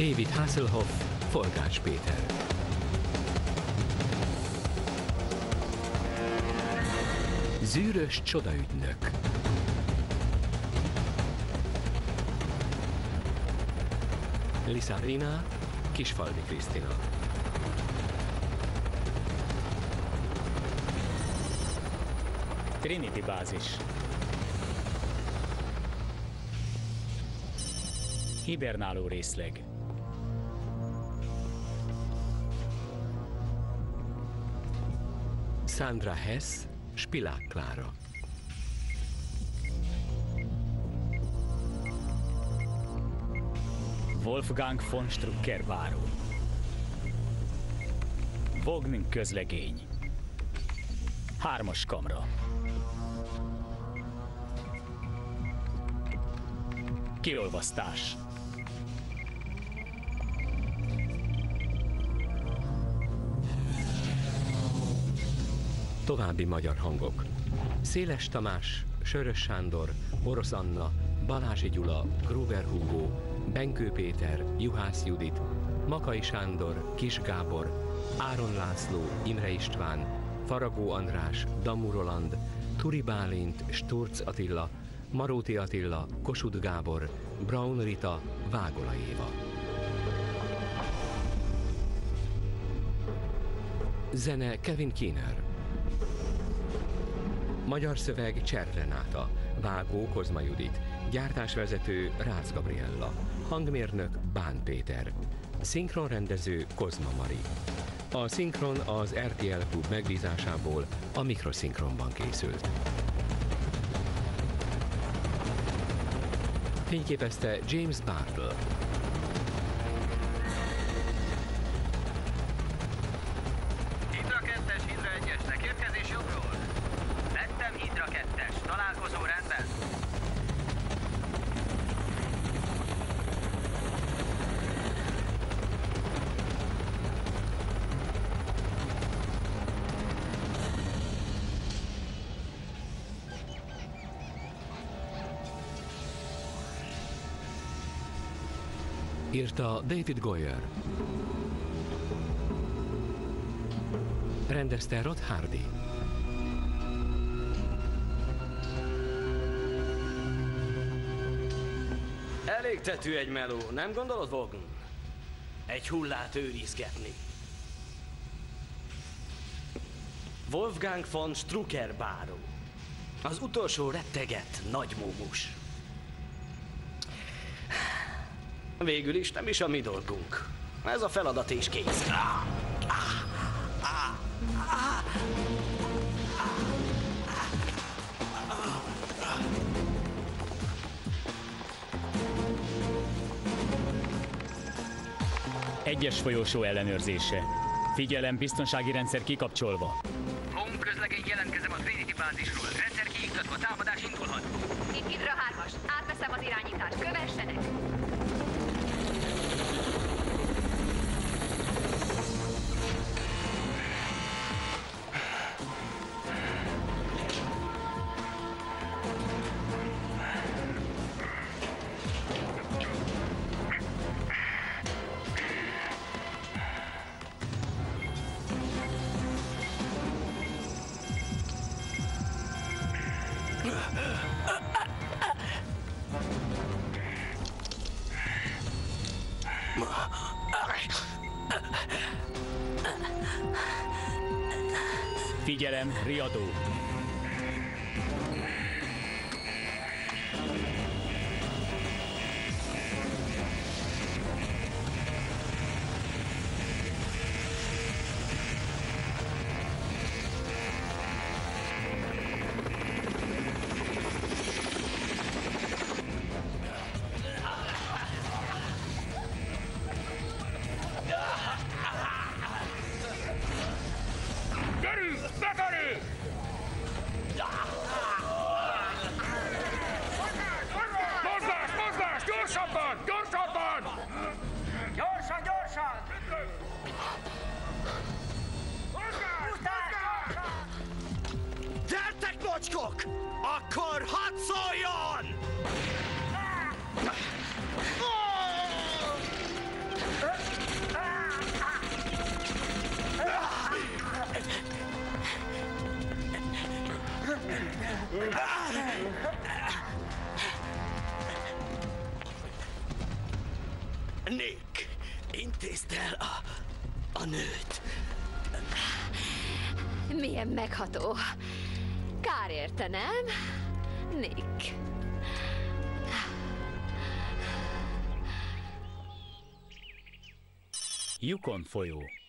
David Hasselhoff, Forgács Péter. Zűrös csodaügynök. Lisabrina, Kisfalvi Krisztina. Trinity bázis. Hibernáló részleg. Sandra Hess, Spilák Klára. Wolfgang von Strucker báró. Vogn közlegény. Hármas kamra. Kiolvasztás. További magyar hangok. Széles Tamás, Sörös Sándor, Orosz Anna, Balázsi Gyula, Gruber Hugo, Benkő Péter, Juhász Judit, Makai Sándor, Kis Gábor, Áron László, Imre István, Faragó András, Damu Roland, Turi Bálint, Sturc Attila, Maróti Attila, Kossuth Gábor, Braun Rita, Vágola Éva. Zene Kevin Keener. Magyar szöveg Cser Renáta, vágó Kozma Judit, gyártásvezető Rácz Gabriella, hangmérnök Bán Péter, szinkronrendező Kozma Mari. A szinkron az RTL Klub megbízásából a mikroszinkronban készült. Fényképezte James Bartle. Írta David Goyer. Rendezte Rod Hardy. Elég tetű egy meló, nem gondolod, Vogn? Egy hullát őrizgetni. Wolfgang von Strucker báró. Az utolsó retteget nagy Végül is nem is a mi dolgunk. Ez a feladat is kész. Egyes folyósó ellenőrzése. Figyelem, biztonsági rendszer kikapcsolva. Home közlegény jelentkezem a Trinity bázisról. Rendszer kiiktatva, támadás indulhat. Itt Hidra 3-as. Átveszem az irányítást. Kövessenek! Megható. Kár érte, nem? Nick. Yukon folyó.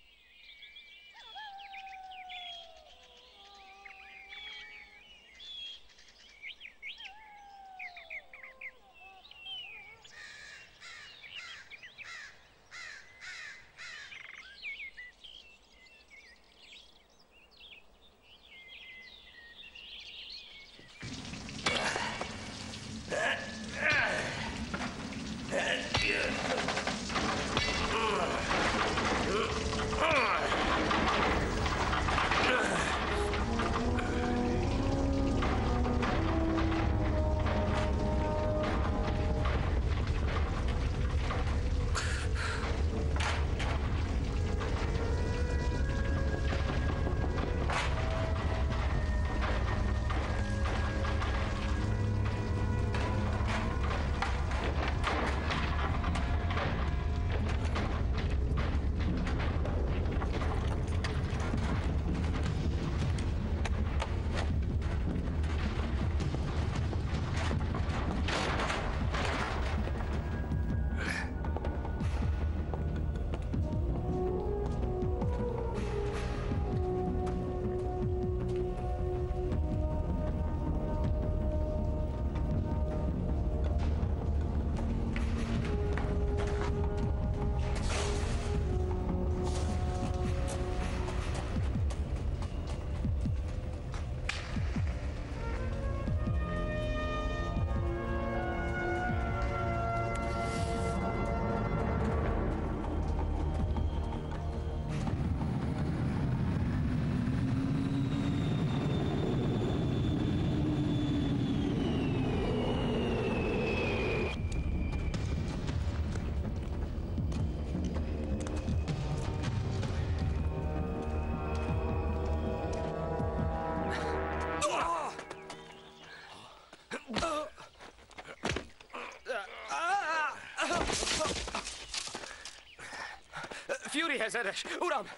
Eres! Uram!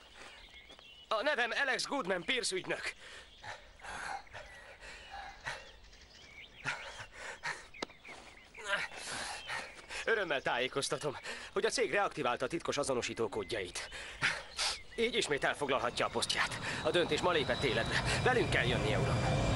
A nevem Alex Goodman, Pierce ügynök. Örömmel tájékoztatom, hogy a cég reaktiválta a titkos azonosító kódjait. Így ismét elfoglalhatja a posztját. A döntés ma lépett életbe. Velünk kell jönnie, uram.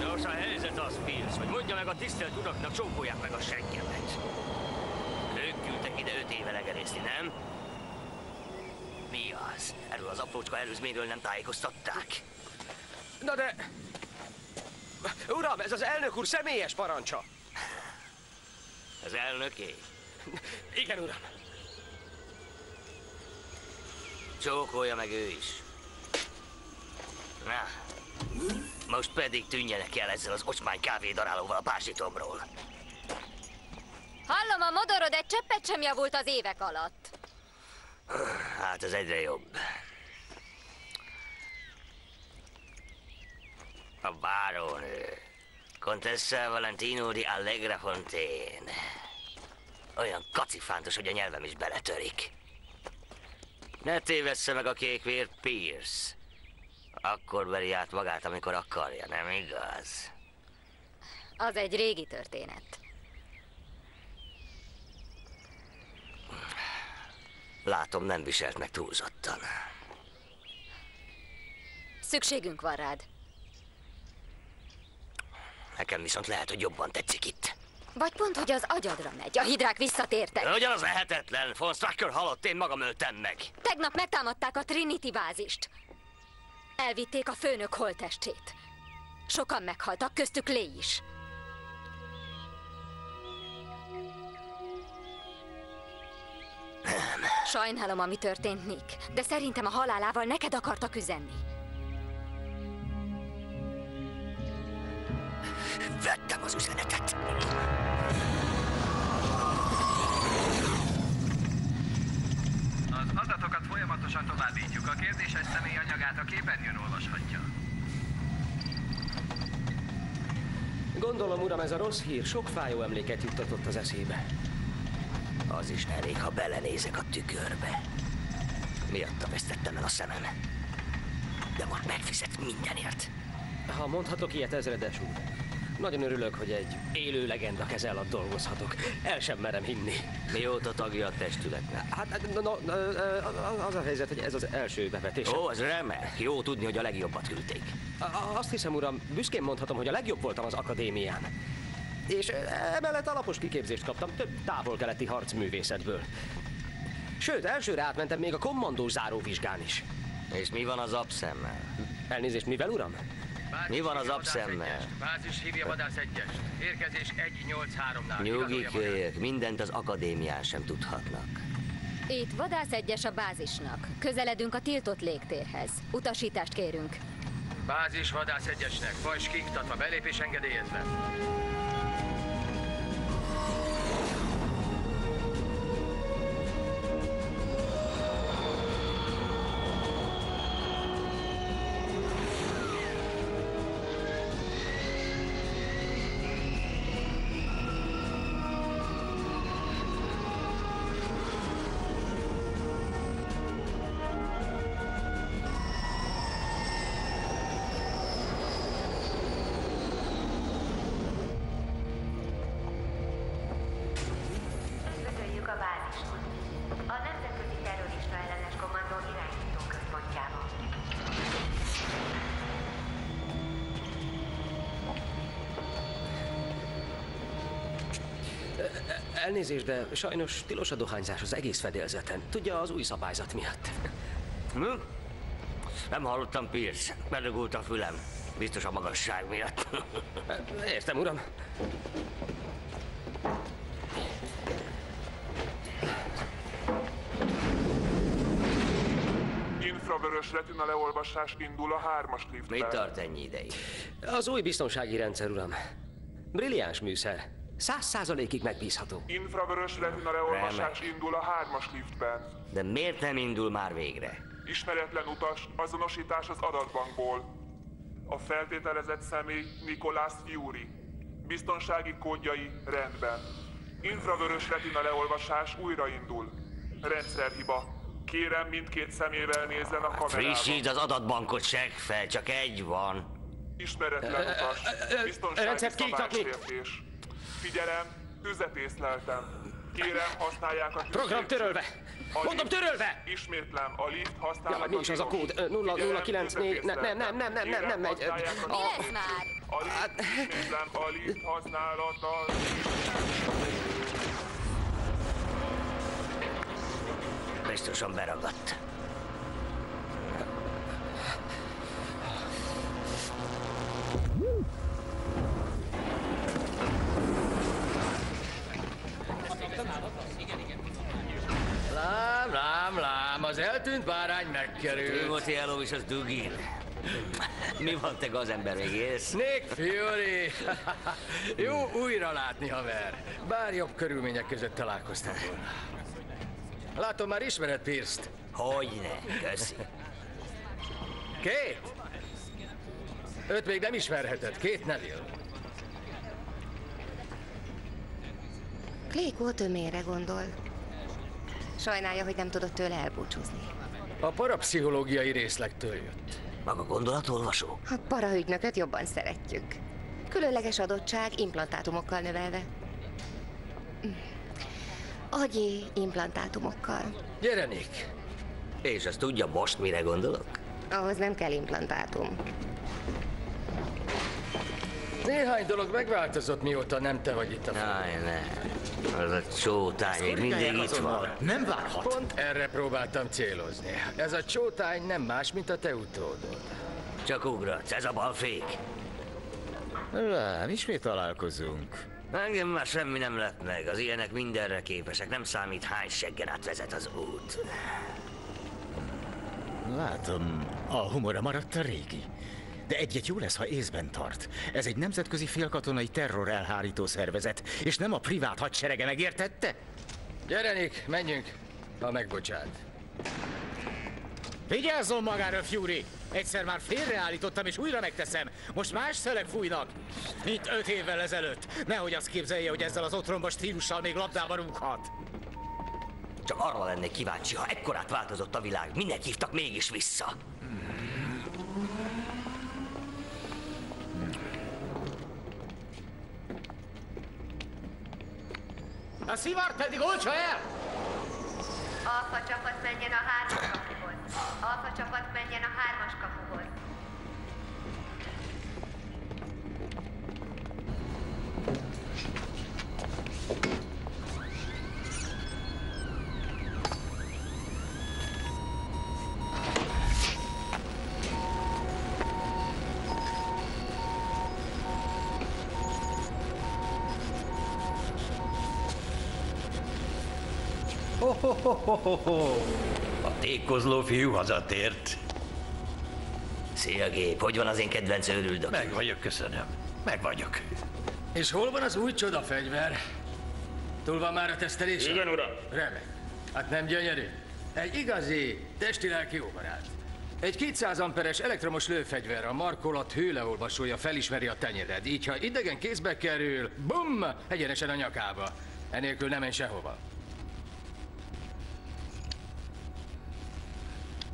Nos, a helyzet az, Pierce, hogy mondja meg a tisztelt uraknak, csókolják meg a seggemet. Ők küldtek ide öt éve legelészni, nem? Mi az? Erről az aprócska előzményről nem tájékoztatták? Na de... Uram, ez az elnök úr személyes parancsa. Az elnöké? Igen, uram. Csókolja meg ő is. Na, most pedig tűnjenek el ezzel az ocsmány kávédarálóval a pársitomról. Hallom, a modorod egy cseppet sem javult az évek alatt. Hát ez egyre jobb. A bárónő. Contessa Valentino di Allegra Fontaine. Olyan kacifántos, hogy a nyelvem is beletörik. Ne tévessze meg a kékvér Pierce. Akkor veri át magát, amikor akarja, nem igaz? Az egy régi történet. Látom, nem viselt meg túlzottan. Szükségünk van rád. Nekem viszont lehet, hogy jobban tetszik itt. Vagy pont, hogy az agyadra megy. A hidrák visszatértek. Ugyanaz lehetetlen. Von Strucker halott, én magam öltem meg. Tegnap megtámadták a Trinity bázist. Elvitték a főnök holttestét. Sokan meghaltak, köztük Lé is. Sajnálom, ami történt, Nick, de szerintem a halálával neked akartak üzenni. Vettem az üzenetet. Folyamatosan továbbítjuk. A kérdéses személy anyagát a képernyőn olvashatja. Gondolom, uram, ez a rossz hír sok fájó emléket juttatott az eszébe. Az is elég, ha belenézek a tükörbe. Miatta vesztettem el a szemem. De most megfizet mindenért. Ha mondhatok ilyet, ezredes úr. Nagyon örülök, hogy egy élő legenda keze alatt dolgozhatok. El sem merem hinni. Mióta tagja a testületnek? Hát, hát, no, no, az a helyzet, hogy ez az első bevetés. Ó, az remek. Jó tudni, hogy a legjobbat küldték. A- Azt hiszem, uram, büszkén mondhatom, hogy a legjobb voltam az akadémián. És emellett alapos kiképzést kaptam több távol-keleti harcművészetből. Sőt, elsőre átmentem még a kommandó záróvizsgán is. És mi van az abszemmel? Elnézést, mivel, uram? Mi van az abszemmel? Bázis hívja vadász egyest. Érkezés 183-nál. Nyugi kölyök, mindent az akadémián sem tudhatnak. Itt vadász egyes a bázisnak. Közeledünk a tiltott légtérhez. Utasítást kérünk. Bázis vadász egyesnek. Fajs kiiktatva. Belépés engedélyezve. Elnézést, de sajnos tilos a dohányzás az egész fedélzeten. Tudja, az új szabályzat miatt. Hm? Nem hallottam, Pierce. Bedugult a fülem. Biztos a magasság miatt. Értem, uram. Infravörös retina leolvasás indul a hármas liftben. Mit tart ennyi ideig? Az új biztonsági rendszer, uram. Brilliáns műszer. Száz százalékig megbízható. Infravörös retina leolvasás indul a hármas liftben. De miért nem indul már végre? Ismeretlen utas, azonosítás az adatbankból. A feltételezett személy Nikolás Fury. Biztonsági kódjai rendben. Infravörös retina leolvasás újraindul. Rendszerhiba. Kérem mindkét szemével nézzen a kamerába. Frissítsd az adatbankot, segg fel, csak egy van. Ismeretlen utas. Biztonsági szabálysértés. Figyelem, tüzet észleltem. Kérem, használják a tüzét. Program törölve! A Mondom, törölve! Ismétlem, a lift használata Ja, mi is az a kód? Ö, nulla- Figyelem, nulla kilenc négy- tüzet nem, nem, nem, nem, nem, nem, nem megy. Mi lesz már? A lift, ismétlem, a lift használata... Biztosan beragadt. Lám, lám, lám. Az eltűnt bárány megkerült. Timothy Elvis az dugin. Mi van, te gazember, még élsz? Nick Fury! Jó újra látni, haver. Bár jobb körülmények között találkoztam volna. Látom, már ismered Pierce-t. Hogyne, köszi. Két? Őt még nem ismerheted. Két Neville. Clay Quatermain-re gondol. Sajnálja, hogy nem tudott tőle elbúcsúzni. A parapszichológiai részlegtől jött. Maga gondolatolvasó? A paraügynököt jobban szeretjük. Különleges adottság implantátumokkal növelve. Agyi implantátumokkal. Gyere, Nick. És azt tudja most, mire gondolok? Ahhoz nem kell implantátum. Néhány dolog megváltozott, mióta nem te vagy itt a Jaj, ne. Az a csótány még mindig itt van. Nem várhat. Pont erre próbáltam célozni. Ez a csótány nem más, mint a te utódod. Csak ugratsz, ez a balfék. Lám, ismét találkozunk. Engem már semmi nem lett meg, az ilyenek mindenre képesek, nem számít hány seggen át vezet az út. Látom, a humora maradt a régi. De egyet jó lesz, ha észben tart. Ez egy nemzetközi félkatonai terror elhárító szervezet, és nem a privát hadserege, megértette? Gyere, Nick, menjünk, ha megbocsát. Vigyázzon magára, Fury! Egyszer már félreállítottam, és újra megteszem. Most más szelek fújnak, mint öt évvel ezelőtt. Nehogy azt képzelje, hogy ezzel az otromba stílussal még labdába rúghat. Csak arra lennék kíváncsi, ha ekkorát változott a világ, minek hívtak mégis vissza? A szivart pedig olcsa el! Alfa csapat menjen a hármas kapuhoz. Alfa csapat menjen a hármas kapuhoz. A tékozló fiú hazatért. Szia, gép, hogy van az én kedvenc őrüldök? Meg vagyok, köszönöm. Meg vagyok. És hol van az új csodafegyver? Túl van már a tesztelés? Igen, uram. Remek. Hát nem gyönyörű? Egy igazi, testi-lelki óbarát. Egy 200 amperes elektromos lőfegyver a markolat hőleolvasója felismeri a tenyered. Így, ha idegen kézbe kerül, bum, egyenesen a nyakába. Enélkül nem menj sehova.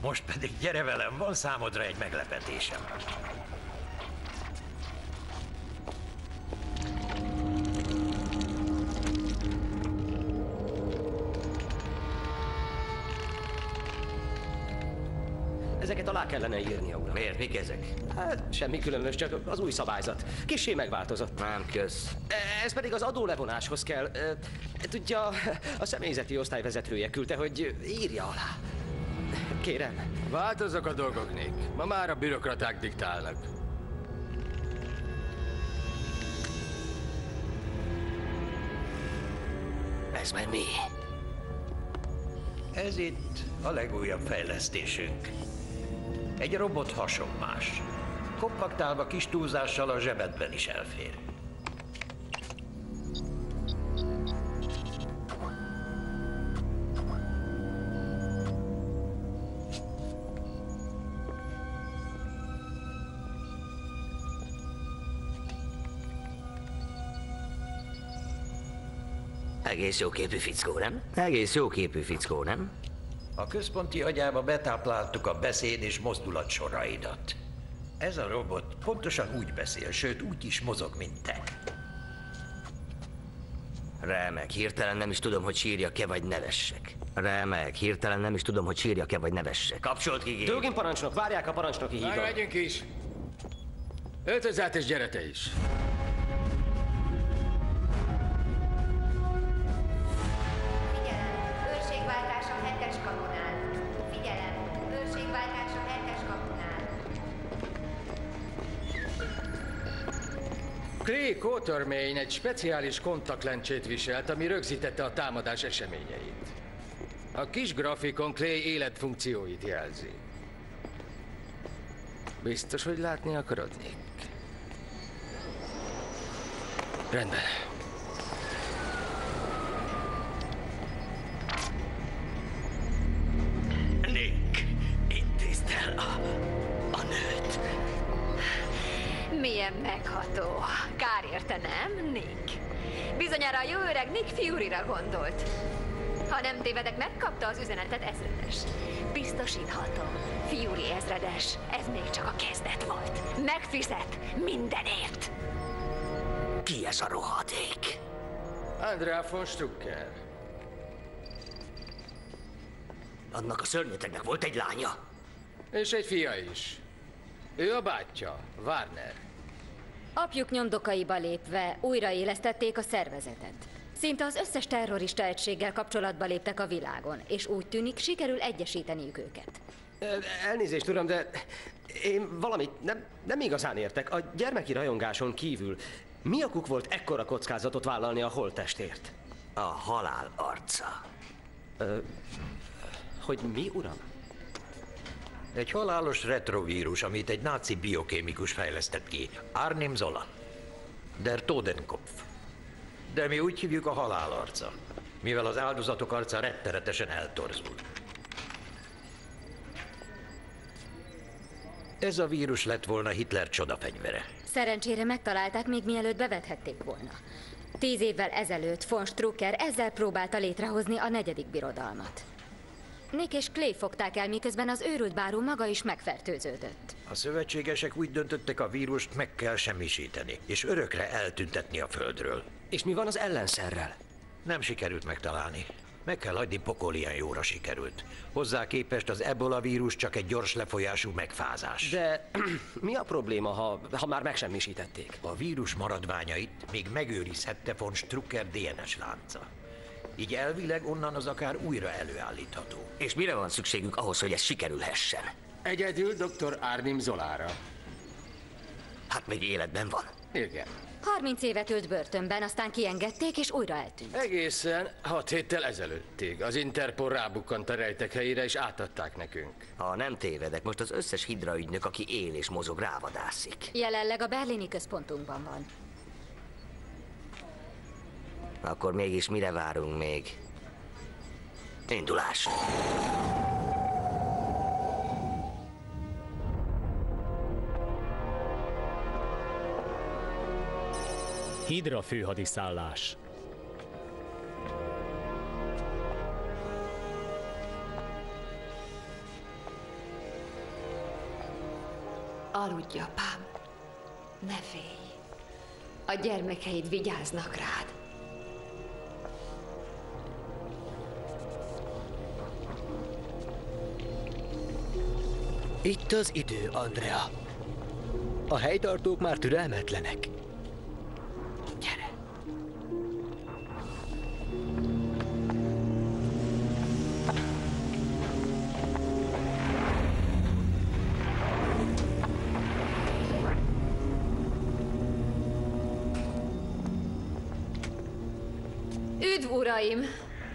Most pedig gyere velem, van számodra egy meglepetésem. Ezeket alá kellene írnia, uram. Miért? Mik ezek? Hát semmi különös, csak az új szabályzat. Kissé megváltozott. Nem, kösz. Ez pedig az adólevonáshoz kell. Tudja, a személyzeti osztályvezetője küldte, hogy írja alá. Kérem. Változok a dolgok, Nick. Ma már a bürokraták diktálnak. Ez már mi? Ez itt a legújabb fejlesztésünk. Egy robot hasonmás. Kompaktálva kis túlzással a zsebedben is elfér. Egész jó képű fickó, nem? Egész jó képű fickó, nem? A központi agyába betápláltuk a beszéd és mozdulat soraidat. Ez a robot pontosan úgy beszél, sőt úgy is mozog, mint te. Remek, hirtelen nem is tudom, hogy sírjak-e vagy nevessek. Remek, hirtelen nem is tudom, hogy sírjak-e vagy nevessek. Kapcsolt ki. Dölgin parancsnok, várják a parancsnoki Már hídon. megyünk is. Öltöz át és gyere te is. Clay Quatermain egy speciális kontaktlencsét viselt, ami rögzítette a támadás eseményeit. A kis grafikon Clay életfunkcióit jelzi. Biztos, hogy látni akarod, Nick? Rendben. Nick, intézd el a Milyen megható. Kár érte, nem, Nick? Bizonyára a jó öreg Nick Fury-ra gondolt. Ha nem tévedek, megkapta az üzenetet ezredes. Biztosíthatom, Fury ezredes, ez még csak a kezdet volt. Megfizet mindenért. Ki ez a rohadék? Andrea von Strucker. Annak a szörnyetegnek volt egy lánya. És egy fia is. Ő a bátyja, Warner. Apjuk nyomdokaiba lépve újraélesztették a szervezetet. Szinte az összes terrorista egységgel kapcsolatba léptek a világon, és úgy tűnik, sikerül egyesíteniük őket. Elnézést, uram, de én valamit nem, nem igazán értek. A gyermeki rajongáson kívül mi okuk volt ekkora kockázatot vállalni a holttestért? A halál arca. Ö, hogy mi, uram? Egy halálos retrovírus, amit egy náci biokémikus fejlesztett ki. Arnim Zola. Der Totenkopf. De mi úgy hívjuk a halál arca, mivel az áldozatok arca rettenetesen eltorzul. Ez a vírus lett volna Hitler csodafegyvere. Szerencsére megtalálták, még mielőtt bevethették volna. Tíz évvel ezelőtt von Strucker ezzel próbálta létrehozni a negyedik birodalmat. Nick és Clay fogták el, miközben az őrült báró maga is megfertőződött. A szövetségesek úgy döntöttek, a vírust meg kell semmisíteni, és örökre eltüntetni a földről. És mi van az ellenszerrel? Nem sikerült megtalálni. Meg kell hagyni pokol ilyen jóra sikerült. Hozzá képest az ebola vírus csak egy gyors lefolyású megfázás. De mi a probléma, ha, ha már megsemmisítették? A vírus maradványait még megőrizhette von Strucker DNS lánca. Így elvileg onnan az akár újra előállítható. És mire van szükségünk ahhoz, hogy ez sikerülhessen? Egyedül dr. Arnim Zolára. Hát még életben van. Igen. 30 évet ölt börtönben, aztán kiengedték és újra eltűnt. Egészen hat héttel ezelőttig. Az Interpol rábukkant a rejtek helyére, és átadták nekünk. Ha nem tévedek, most az összes hidra ügynök, aki él és mozog, rávadászik. Jelenleg a berlini központunkban van. Akkor mégis mire várunk még? Indulás! Hidra főhadiszállás. Aludj, apám. Ne félj. A gyermekeid vigyáznak rád. Itt az idő, Andrea. A helytartók már türelmetlenek. Gyere. Üdv, uraim!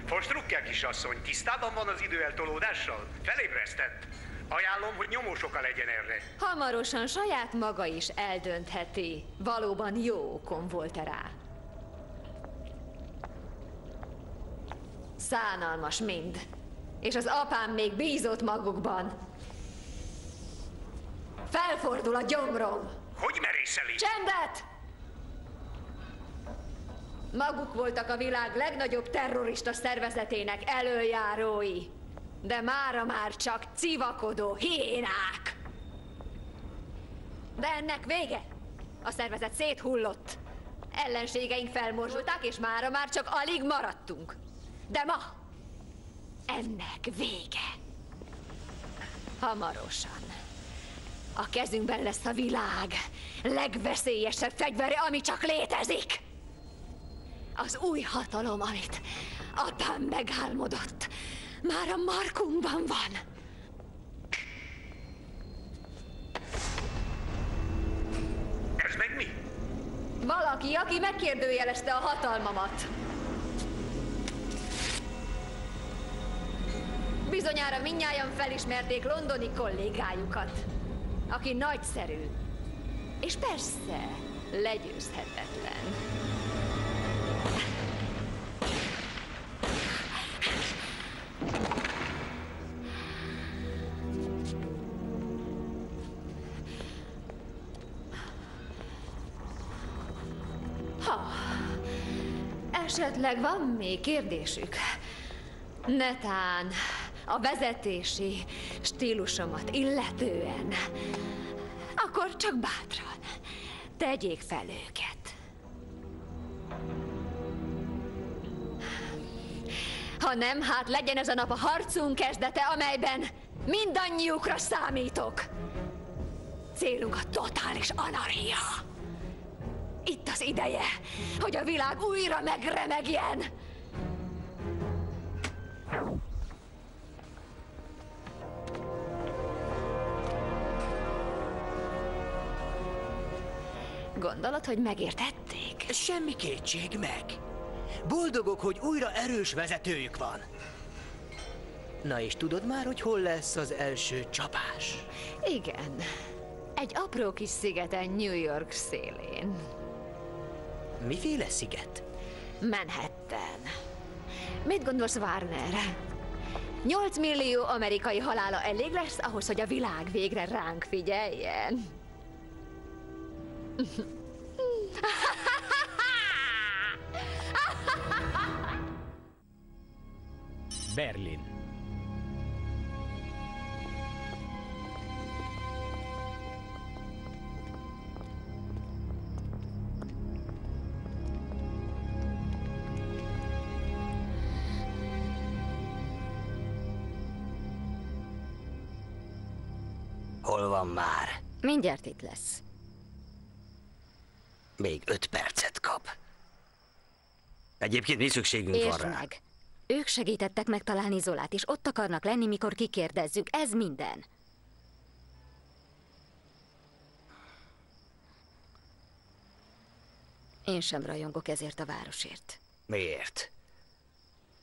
Von Strucker kisasszony, tisztában van az időeltolódással? Felébresztett. Ajánlom, hogy nyomósoka legyen erre. Hamarosan saját maga is eldöntheti. Valóban jó okom volt-e rá. Szánalmas mind. És az apám még bízott magukban. Felfordul a gyomrom. Hogy merészeli? Csendet! Maguk voltak a világ legnagyobb terrorista szervezetének előjárói. De mára már csak civakodó hiénák. De ennek vége. A szervezet széthullott. Ellenségeink felmorzsolták, és mára már csak alig maradtunk. De ma ennek vége. Hamarosan. A kezünkben lesz a világ legveszélyesebb fegyvere, ami csak létezik. Az új hatalom, amit apám megálmodott, már a markunkban van. Ez meg mi? Valaki, aki megkérdőjelezte a hatalmamat. Bizonyára minnyáján felismerték londoni kollégájukat, aki nagyszerű, és persze legyőzhetetlen. Esetleg van még kérdésük, netán a vezetési stílusomat illetően, akkor csak bátran tegyék fel őket. Ha nem, hát legyen ez a nap a harcunk kezdete, amelyben mindannyiukra számítok. Célunk a totális anarchia. Itt az ideje, hogy a világ újra megremegjen. Gondolod, hogy megértették? Semmi kétség meg. Boldogok, hogy újra erős vezetőjük van. Na és tudod már, hogy hol lesz az első csapás? Igen. Egy apró kis szigeten New York szélén. Miféle sziget? Manhattan. Mit gondolsz, Warner? 8 millió amerikai halála elég lesz ahhoz, hogy a világ végre ránk figyeljen. Berlin. Van már? Mindjárt itt lesz. Még öt percet kap. Egyébként mi szükségünk van Értsd rá? meg. Ők segítettek megtalálni Zolát, és ott akarnak lenni, mikor kikérdezzük. Ez minden. Én sem rajongok ezért a városért. Miért?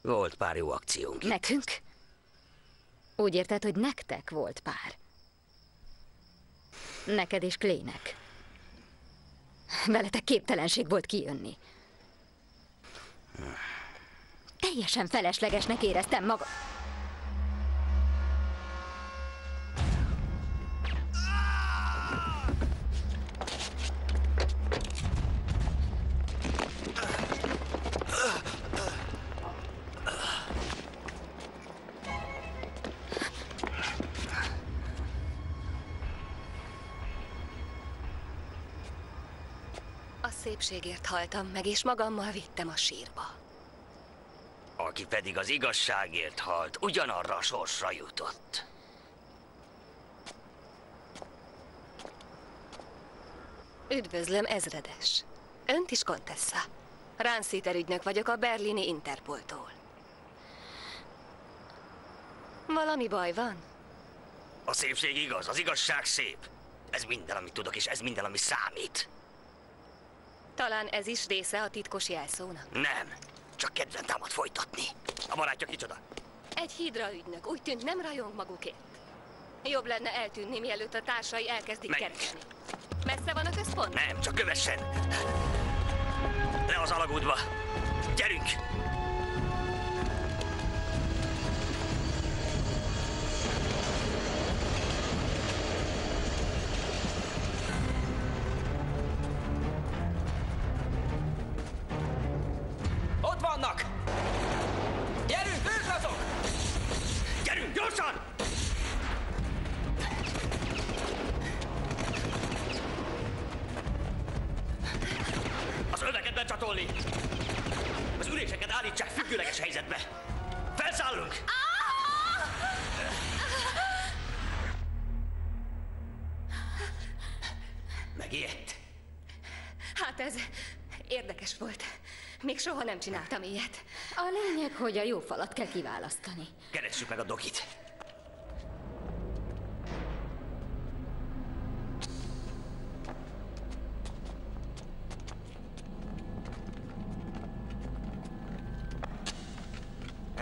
Volt pár jó akciónk. Nekünk? Úgy érted, hogy nektek volt pár. Neked és Klének. Veletek képtelenség volt kijönni. Teljesen feleslegesnek éreztem maga... A szépségért haltam meg, és magammal vittem a sírba. Aki pedig az igazságért halt, ugyanarra a sorsra jutott. Üdvözlöm, ezredes. Önt is, Contessa. Ránszíter ügynök vagyok a berlini Interpoltól. Valami baj van? A szépség igaz, az igazság szép. Ez minden, amit tudok, és ez minden, ami számít. Talán ez is része a titkos jelszónak. Nem, csak kedven támad folytatni. A barátja kicsoda? Egy hídra ügynök, úgy tűnt nem rajong magukért. Jobb lenne eltűnni, mielőtt a társai elkezdik Meg- keresni. Messze van a központ? Nem, csak kövessen. Le az alagútba. Gyerünk! Becsatolni! Az üléseket állítsák függőleges helyzetbe! Felszállunk! Megijedt? Hát ez érdekes volt. Még soha nem csináltam ilyet. A lényeg, hogy a jó falat kell kiválasztani. Keressük meg a dokit.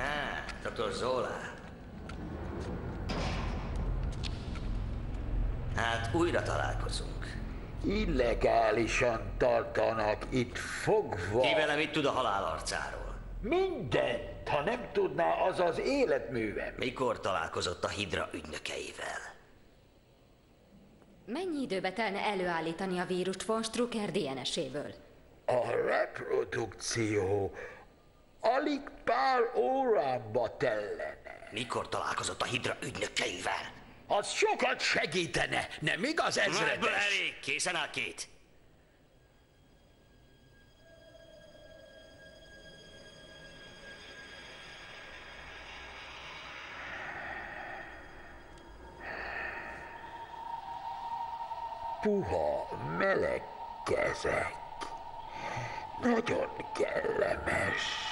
Ah, dr. Zola. Hát újra találkozunk. Illegálisan tartanak itt fogva. Ki vele mit tud a halál arcáról? Mindent, ha nem tudná, az az életművem. Mikor találkozott a Hidra ügynökeivel? Mennyi időbe telne előállítani a vírust von Strucker DNS-éből? A reprodukció alig pár órába tellene. Mikor találkozott a Hidra ügynökeivel? Az sokat segítene, nem igaz, Ebből ezredes? elég, készen áll két. Puha, meleg kezek. Nagyon kellemes.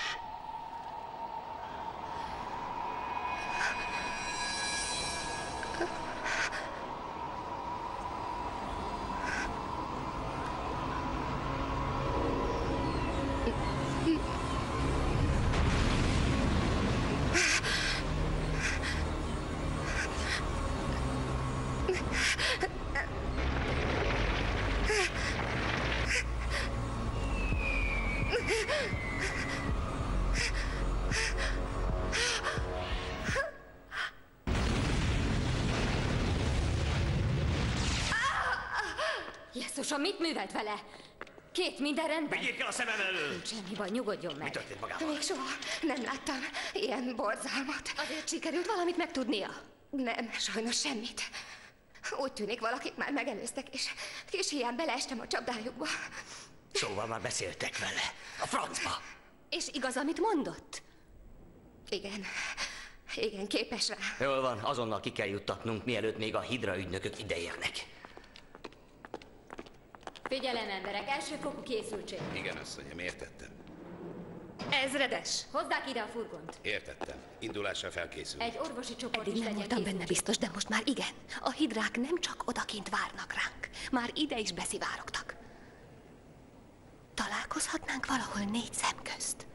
Rendben? Vigyék el a szemem elől! Nincs semmi baj, nyugodjon meg. Mi történt magával? Még soha nem láttam ilyen borzalmat. Azért sikerült valamit megtudnia? Nem, sajnos semmit. Úgy tűnik, valakik már megelőztek, és kis hiány beleestem a csapdájukba. Szóval már beszéltek vele. A francba! És igaz, amit mondott? Igen. Igen, képes rá. Jól van, azonnal ki kell juttatnunk, mielőtt még a hidra ügynökök ideérnek. Figyelem, emberek, elsőfokú készültség. Igen, asszonyom, értettem. Ezredes! Hozzák ide a furgont. Értettem. Indulásra felkészül. Egy orvosi csoport Eddig is nem voltam benne biztos, de most már igen. A hidrák nem csak odakint várnak ránk. Már ide is beszivárogtak. Találkozhatnánk valahol négy szem közt.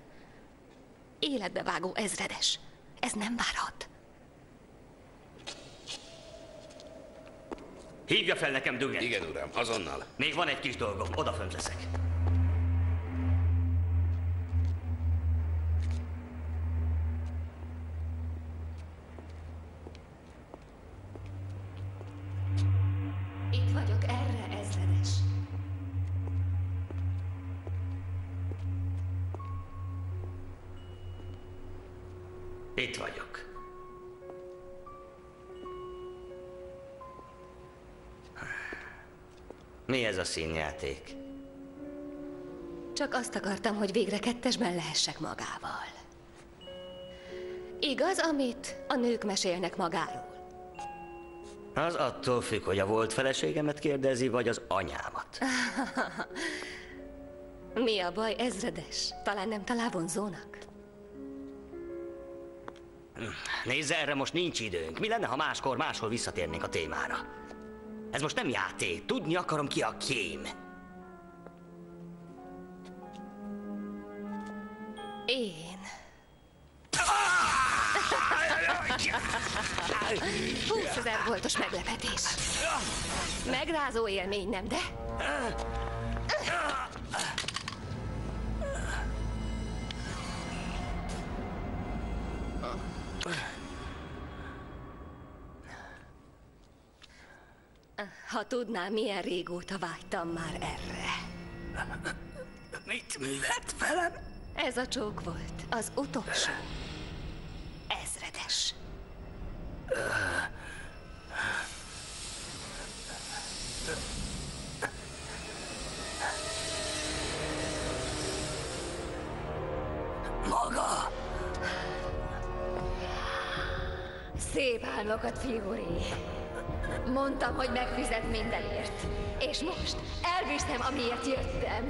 Életbevágó ezredes. Ez nem várhat. Hívja fel nekem Dugget. Igen, uram, azonnal. Még van egy kis dolgom, odafönt leszek. Ez a színjáték? Csak azt akartam, hogy végre kettesben lehessek magával. Igaz, amit a nők mesélnek magáról? Az attól függ, hogy a volt feleségemet kérdezi, vagy az anyámat. Mi a baj, ezredes? Talán nem talál vonzónak? Nézze, erre most nincs időnk. Mi lenne, ha máskor máshol visszatérnénk a témára? Ez most nem játék. Tudni akarom, ki a kém. Én. 20 ezer voltos meglepetés. Megrázó élmény, nem de? Ha tudnám, milyen régóta vágytam már erre. Mit művelt velem? Ez a csók volt, az utolsó. Ezredes. Maga! Szép álmokat, Fiori. Mondtam, hogy megfizet mindenért. És most elviszem, amiért jöttem.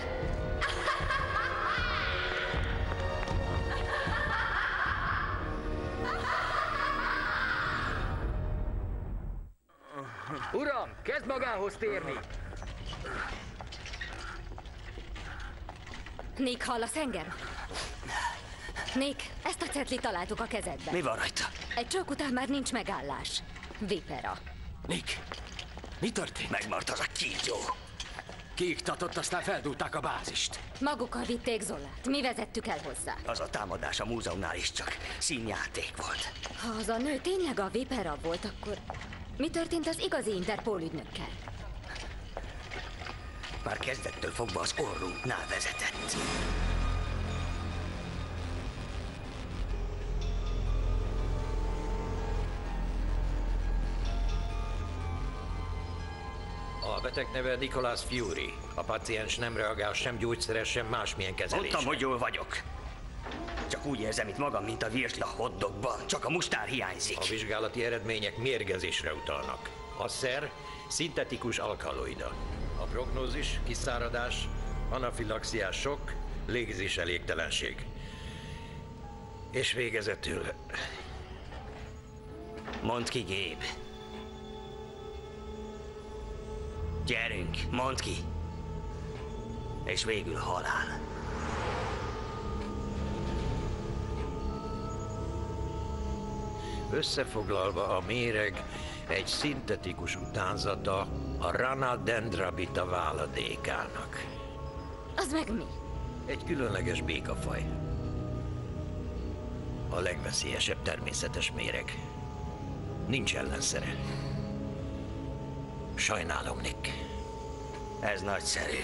Uram, kezd magához térni! Nick, hallasz engem? Nick, ezt a cetlit találtuk a kezedben. Mi van rajta? Egy csók után már nincs megállás. Vipera. Nick, mi történt? Megmart az a kígyó. Kiiktatott, aztán feldúlták a bázist. Magukkal vitték Zollát. Mi vezettük el hozzá. Az a támadás a múzeumnál is csak színjáték volt. Ha az a nő tényleg a Vipera volt, akkor mi történt az igazi Interpol ügynökkel? Már kezdettől fogva az orrunknál vezetett. Beteg neve Nicholas Fury. A paciens nem reagál sem gyógyszeres, sem másmilyen kezelésre. Mondtam, hogy jól vagyok. Csak úgy érzem itt magam, mint a virsli a hotdogban. Csak a mustár hiányzik. A vizsgálati eredmények mérgezésre utalnak. A szer szintetikus alkaloida. A prognózis, kiszáradás, anafilaxiás sok, légzés elégtelenség. És végezetül Mondd ki, Géb. Gyerünk, mondd ki. És végül halál. Összefoglalva a méreg egy szintetikus utánzata a Rana dendrabita váladékának. Az meg mi? Egy különleges békafaj. A legveszélyesebb természetes méreg. Nincs ellenszere. Sajnálom, Nick. Ez nagyszerű.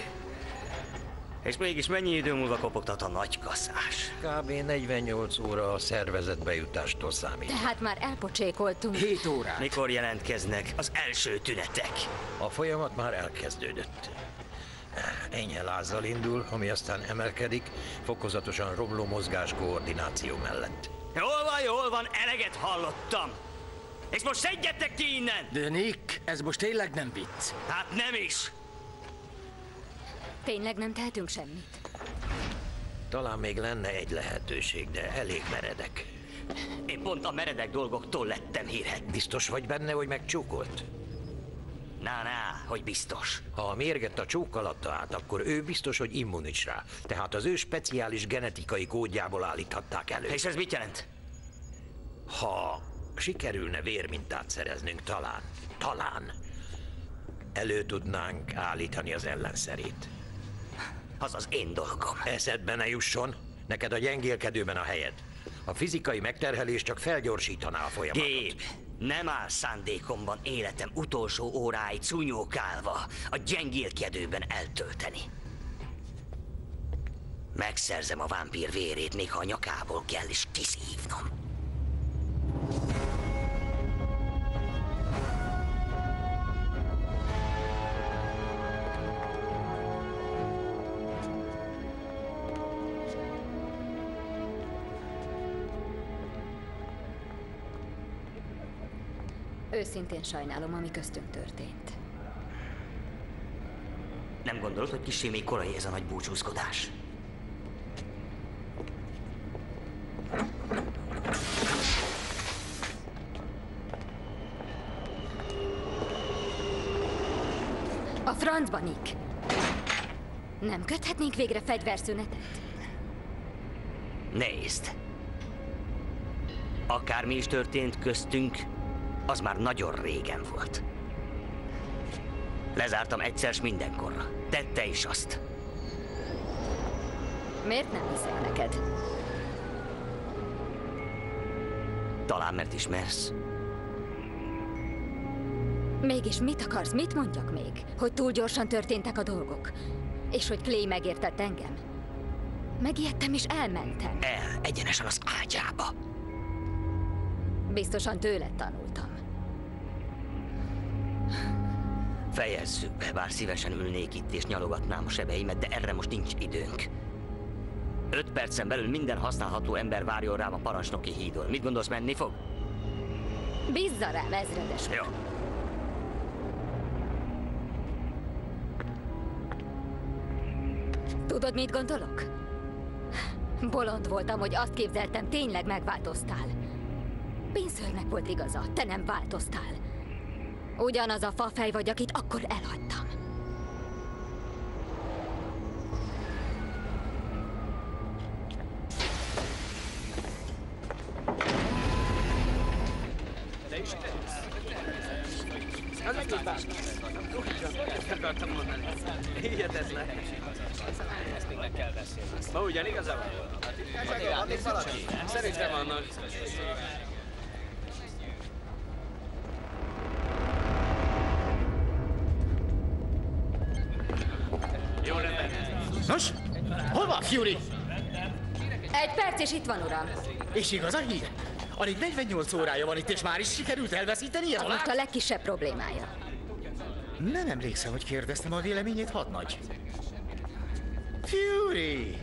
És mégis mennyi idő múlva kopogtat a nagy kaszás? Kb. 48 óra a szervezet bejutástól számít. Tehát már elpocsékoltunk. órát. Mikor jelentkeznek az első tünetek? A folyamat már elkezdődött. Enyhe lázzal indul, ami aztán emelkedik, fokozatosan romló mozgás koordináció mellett. Jól van, jól van, eleget hallottam. És most szedjetek ki innen! De Nick, ez most tényleg nem vicc. Hát nem is! Tényleg nem tehetünk semmit. Talán még lenne egy lehetőség, de elég meredek. Én pont a meredek dolgoktól lettem hírhet. Biztos vagy benne, hogy megcsókolt? Na, na, hogy biztos. Ha a mérget a csók alatt át, akkor ő biztos, hogy immunis rá. Tehát az ő speciális genetikai kódjából állíthatták elő. És ez mit jelent? Ha sikerülne vérmintát szereznünk, talán, talán elő tudnánk állítani az ellenszerét. Az az én dolgom. Eszedbe ne jusson, neked a gyengélkedőben a helyed. A fizikai megterhelés csak felgyorsítaná a folyamatot. Gép, nem áll szándékomban életem utolsó óráit szúnyókálva a gyengélkedőben eltölteni. Megszerzem a vámpír vérét, még ha a nyakából kell is kiszívnom. Őszintén sajnálom, ami köztünk történt. Nem gondolod, hogy kicsi még korai ez a nagy búcsúzkodás? A francba, Nick! Nem köthetnénk végre fegyverszünetet? Nézd! Akármi is történt köztünk, az már nagyon régen volt. Lezártam egyszer s mindenkorra. Tette is azt. Miért nem hiszek neked? Talán mert ismersz. Mégis mit akarsz, mit mondjak még? Hogy túl gyorsan történtek a dolgok? És hogy Clay megértett engem? Megijedtem és elmentem. El, egyenesen az ágyába. Biztosan tőled tanultam. Fejezzük be, bár szívesen ülnék itt és nyalogatnám a sebeimet, de erre most nincs időnk. Öt percen belül minden használható ember várjon rám a parancsnoki hídon. Mit gondolsz, menni fog? Bízza rám, ezredes. Jó. Tudod, mit gondolok? Bolond voltam, hogy azt képzeltem, tényleg megváltoztál. Pinszörnek volt igaza, te nem változtál. Ugyanaz a fafej vagy, akit akkor elhagytam. És igaz a hír? Alig 48 órája van itt, és már is sikerült elveszíteni a Most a legkisebb problémája. Nem emlékszem, hogy kérdeztem a véleményét, hadnagy. Fury!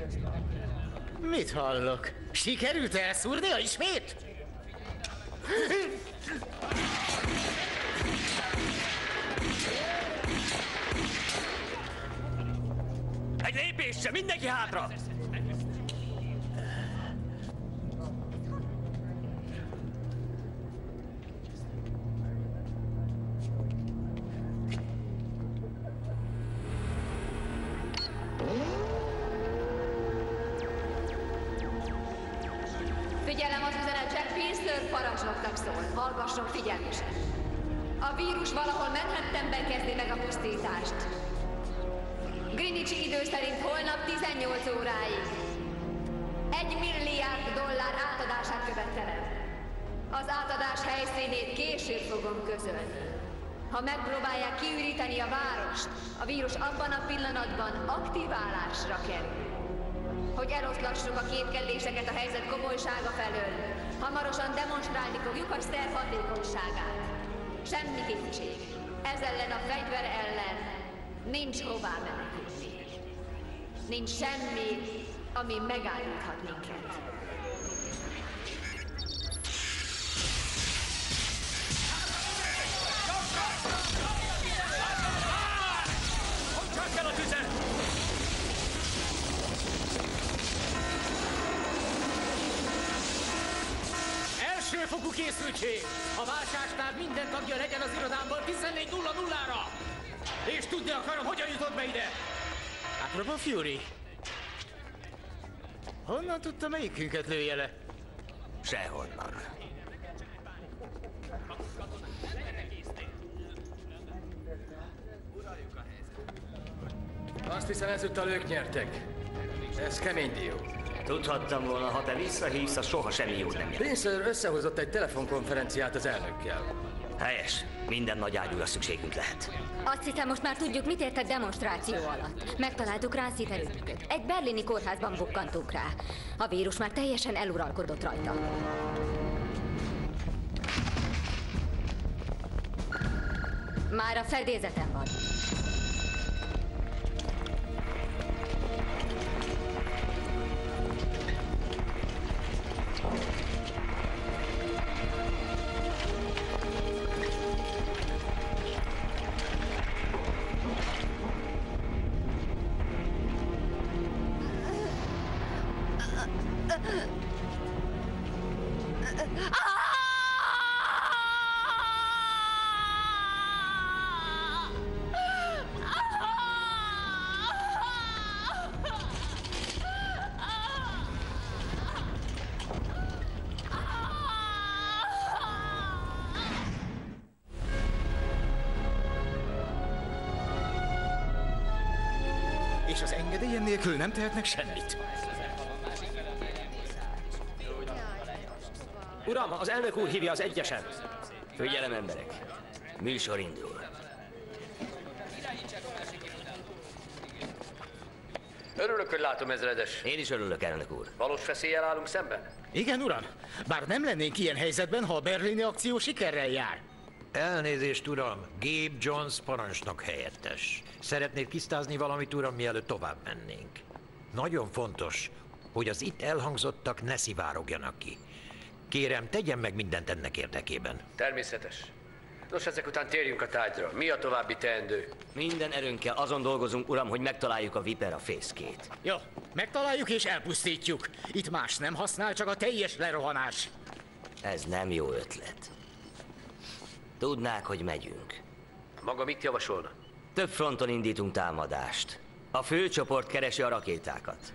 Mit hallok? Sikerült elszúrnia ismét? Egy lépésre, mindenki hátra! A fegyver ellen nincs hová menekülni. Nincs semmi, ami megállíthat minket. Csak Elsőfokú készültség! A váltásnál minden tagja legyen az irodámból 14.00-ra! És tudni akarom, hogyan jutott be ide! Apropó Fury! Honnan tudta, melyikünket lője le? Sehonnan. Azt hiszem ezúttal ők nyertek. Ez kemény dió. Tudhattam volna, ha te visszahívsz, az soha semmi jót nem jön. Pinszer összehozott egy telefonkonferenciát az elnökkel. Helyes. Minden nagy ágyúra szükségünk lehet. Azt hiszem, most már tudjuk, mit értek demonstráció alatt. Megtaláltuk Ránszit erődüket. Egy berlini kórházban bukkantunk rá. A vírus már teljesen eluralkodott rajta. Már a fedélzeten van. És engedélyen nélkül nem tehetnek semmit. Uram, az elnök úr hívja az egyesen. Figyelem, emberek. Műsor indul. Örülök, hogy látom, ezredes. Én is örülök, elnök úr. Valós veszéllyel állunk szemben? Igen, uram. Bár nem lennénk ilyen helyzetben, ha a berlini akció sikerrel jár. Elnézést, uram. Gabe Jones parancsnok helyettes. Szeretnék tisztázni valamit, uram, mielőtt tovább mennénk. Nagyon fontos, hogy az itt elhangzottak ne szivárogjanak ki. Kérem, tegyen meg mindent ennek érdekében. Természetes. Nos, ezek után térjünk a tárgyra. Mi a további teendő? Minden erőnkkel azon dolgozunk, uram, hogy megtaláljuk a Vipera fészkét. Jó, megtaláljuk és elpusztítjuk. Itt más nem használ, csak a teljes lerohanás. Ez nem jó ötlet. Tudnák, hogy megyünk. Maga mit javasolna? Több fronton indítunk támadást. A főcsoport keresi a rakétákat.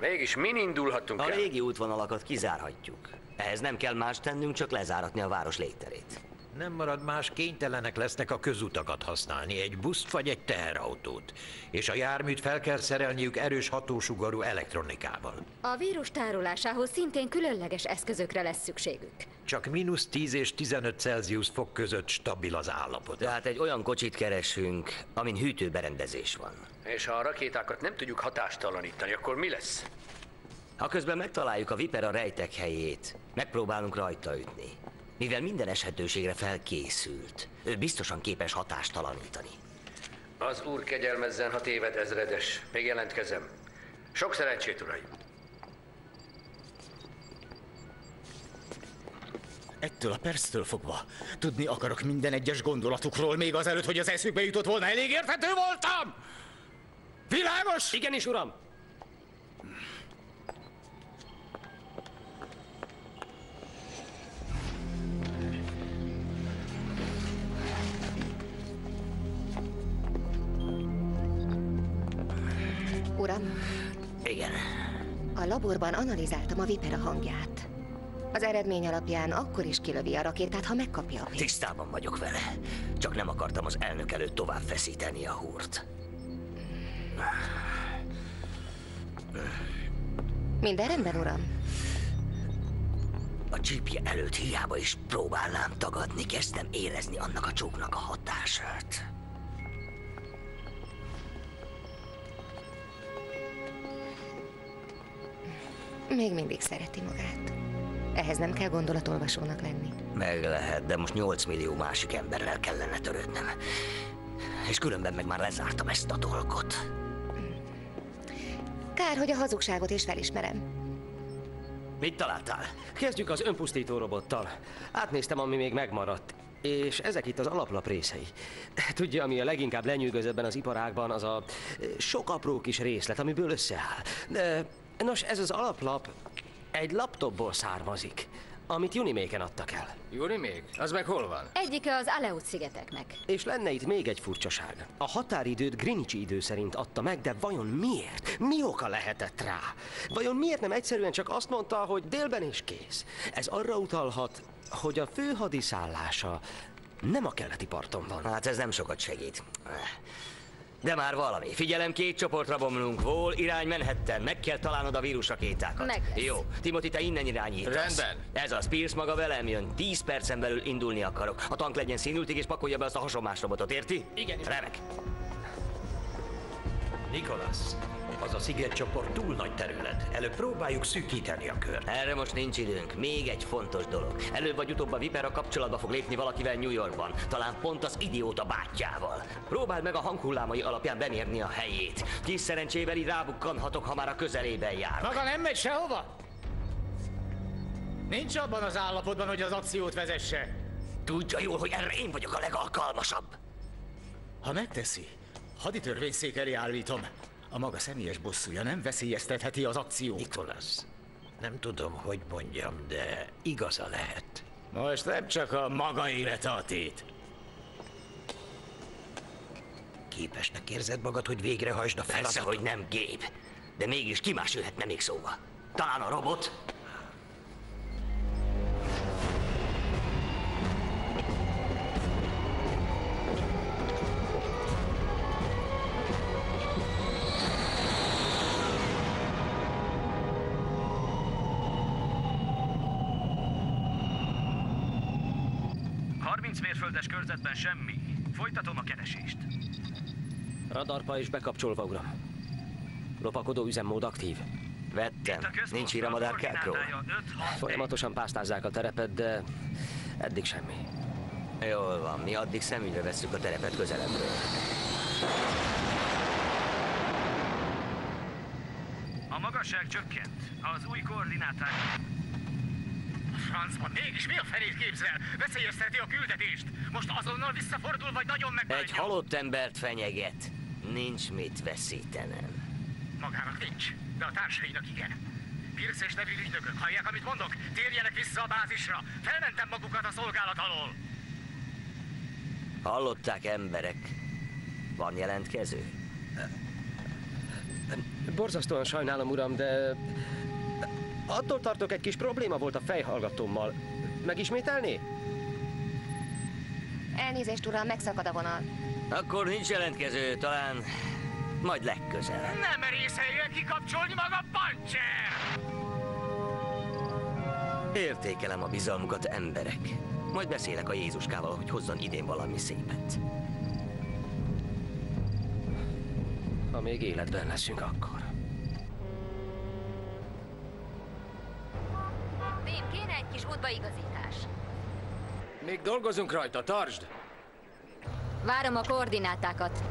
Mégis min indulhatunk A el? régi útvonalakat kizárhatjuk. Ehhez nem kell más tennünk, csak lezáratni a város légterét. Nem marad más, kénytelenek lesznek a közutakat használni, egy buszt vagy egy teherautót. És a járműt fel kell szerelniük erős hatósugarú elektronikával. A vírus tárolásához szintén különleges eszközökre lesz szükségük. Csak mínusz 10 és 15 Celsius fok között stabil az állapot. Tehát egy olyan kocsit keresünk, amin hűtőberendezés van. És ha a rakétákat nem tudjuk hatástalanítani, akkor mi lesz? Ha közben megtaláljuk a Vipera rejtek helyét, megpróbálunk rajta ütni. Mivel minden eshetőségre felkészült, ő biztosan képes hatástalanítani. Az úr kegyelmezzen, ha téved ezredes. Még jelentkezem. Sok szerencsét, uraim! Ettől a perctől fogva tudni akarok minden egyes gondolatukról, még azelőtt, hogy az eszükbe jutott volna. Elég érthető voltam! Világos? Igenis, uram! Uram, Igen. a laborban analizáltam a vipera hangját. Az eredmény alapján akkor is kilövi a rakétát, ha megkapja a pénzt. Tisztában vagyok vele. Csak nem akartam az elnök előtt tovább feszíteni a húrt. Minden rendben, uram? A csípje előtt hiába is próbálnám tagadni, kezdtem érezni annak a csóknak a hatását. Még mindig szereti magát. Ehhez nem kell gondolatolvasónak lenni. Meg lehet, de most 8 millió másik emberrel kellene törődnem. És különben meg már lezártam ezt a dolgot. Kár, hogy a hazugságot is felismerem. Mit találtál? Kezdjük az önpusztító robottal. Átnéztem, ami még megmaradt. És ezek itt az alaplap részei. Tudja, ami a leginkább lenyűgöz ebben az iparágban, az a sok apró kis részlet, amiből összeáll. De, nos, ez az alaplap egy laptopból származik, amit Uniméken adtak el. Unimék? Az meg hol van? Egyike az Aleut szigeteknek. És lenne itt még egy furcsaság. A határidőt Greenwichi idő szerint adta meg, de vajon miért? Mi oka lehetett rá? Vajon miért nem egyszerűen csak azt mondta, hogy délben is kész? Ez arra utalhat, hogy a fő hadiszállása nem a keleti parton van. Hát ez nem sokat segít. De már valami. Figyelem, két csoportra bomlunk. Vol, irány Manhattan. Meg kell találnod a vírusrakétákat. Meg lesz. Jó. Timothy, te innen irányítasz. Rendben. Ez az. Pierce maga velem jön. Tíz percen belül indulni akarok. A tank legyen színültig, és pakolja be azt a hasonmás robotot, érti? Igen. Remek. Nikolas, az a szigetcsoport túl nagy terület. Előbb próbáljuk szűkíteni a kört. Erre most nincs időnk. Még egy fontos dolog. Előbb vagy utóbb a Viper a kapcsolatba fog lépni valakivel New Yorkban. Talán pont az idióta bátyjával. Próbáld meg a hanghullámai alapján bemérni a helyét. Kis szerencsével így rábukkanhatok, ha már a közelében jár. Maga nem megy sehova? Nincs abban az állapotban, hogy az akciót vezesse. Tudja jól, hogy erre én vagyok a legalkalmasabb. Ha megteszi, haditörvényszék elé állítom. A maga személyes bosszúja nem veszélyeztetheti az akciót. Nikolas, nem tudom, hogy mondjam, de igaza lehet. Most nem csak a maga élete a tét. Képesnek érzed magad, hogy végrehajtsd a Persze, feladatot? hogy nem gép. De mégis ki más jöhetne még szóba? Talán a robot? Semmi. Folytatom a keresést. Radarpa is bekapcsolva, uram. Lopakodó üzemmód aktív. Vettem. Nincs hír a madárkákról. Folyamatosan pásztázzák a terepet, de eddig semmi. Jól van, mi addig szemügyre vesszük a terepet közelebbről. A magasság csökkent. Az új koordináták... Francban mégis mi a fenét képzel? Veszélyezteti a küldetést. Most azonnal visszafordul, vagy nagyon Egy megbánja? halott embert fenyeget. Nincs mit veszítenem. Magának nincs, de a társainak igen. Pierce és nevű ügynökök, hallják, amit mondok? Térjenek vissza a bázisra! Felmentem magukat a szolgálat alól! Hallották emberek. Van jelentkező? Borzasztóan sajnálom, uram, de attól tartok, egy kis probléma volt a fejhallgatómmal. Megismételné? Elnézést, uram, megszakad a vonal. Akkor nincs jelentkező, talán majd legközelebb. Nem merészeljen kikapcsolni maga pancser! Értékelem a bizalmukat, emberek. Majd beszélek a Jézuskával, hogy hozzon idén valami szépet. Ha még életben leszünk, akkor. Útbaigazítás. Még dolgozunk rajta, tartsd! Várom a koordinátákat.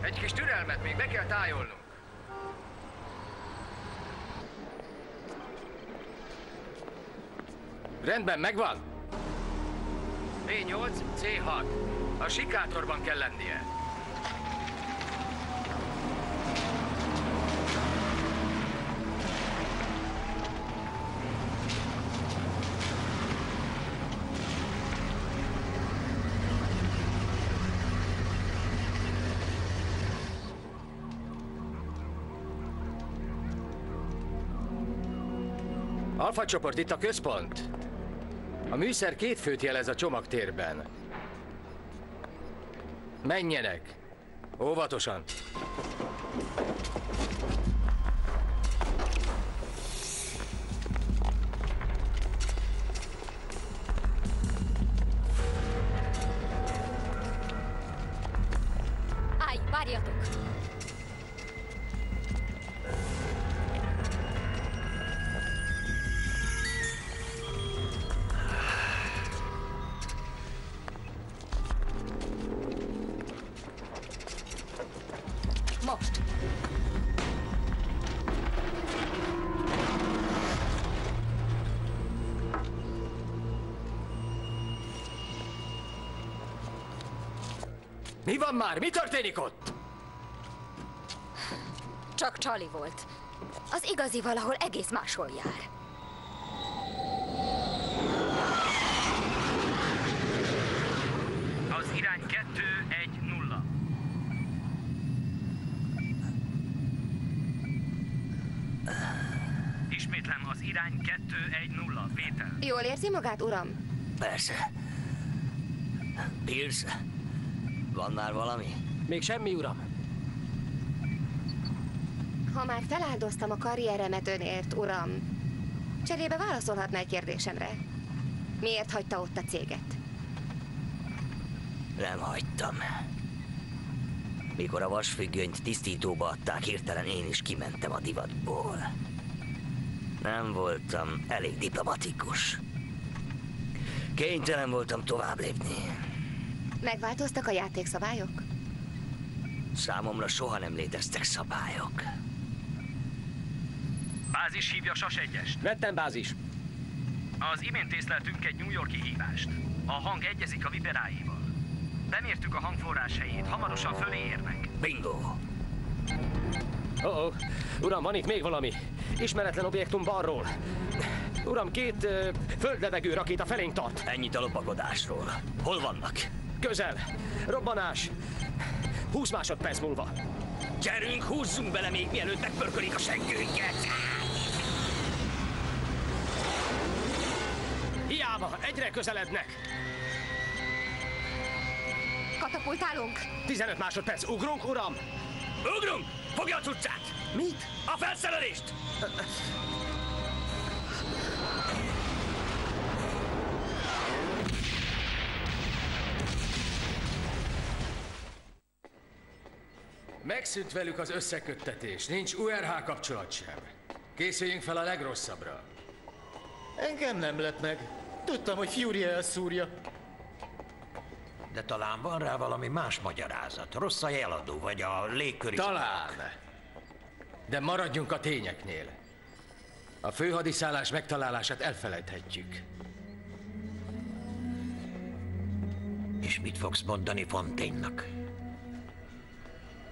Egy kis türelmet még be kell tájolnunk. Rendben, megvan. B8, C6. A sikátorban kell lennie. Alfa csoport, itt a központ. A műszer két főt jelez a csomagtérben. Menjenek! Óvatosan! Mi van már? Mi történik ott? Csak Csali volt. Az igazi valahol egész máshol jár. Az irány 210. Ismétlem, az irány 210. Vétel. Jól érzi magát, uram? Persze. Pierce, van már valami? Még semmi, uram. Ha már feláldoztam a karrieremet önért, uram, cserébe válaszolhatna egy kérdésemre. Miért hagyta ott a céget? Nem hagytam. Mikor a vasfüggönyt tisztítóba adták, hirtelen én is kimentem a divatból. Nem voltam elég diplomatikus. Kénytelen voltam tovább lépni. Megváltoztak a játékszabályok? Számomra soha nem léteztek szabályok. Bázis hívja Sas egyest. Vettem bázis. Az imént észleltünk egy New Yorki hívást. A hang egyezik a viperáival. Bemértük a hangforrás helyét, hamarosan fölé érnek. Bingo! Oh, oh. Uram, van itt még valami. Ismeretlen objektum balról. Uram, két uh, földlevegő rakéta felénk tart. Ennyit a lopakodásról. Hol vannak? Közel. Robbanás. 20 másodperc múlva. Gyerünk, húzzunk bele még mielőtt megpörkölik a seggünket! Hiába, egyre közelednek. Katapultálunk? 15 másodperc. Ugrunk, uram! Ugrunk! Fogja a cuccát! Mit? A felszerelést! Megszűnt velük az összeköttetés. Nincs URH kapcsolat sem. Készüljünk fel a legrosszabbra. Engem nem lett meg. Tudtam, hogy Fury elszúrja. De talán van rá valami más magyarázat. Rossz a jeladó, vagy a légköri... Talán. De maradjunk a tényeknél. A főhadiszállás megtalálását elfelejthetjük. És mit fogsz mondani Fontainenak?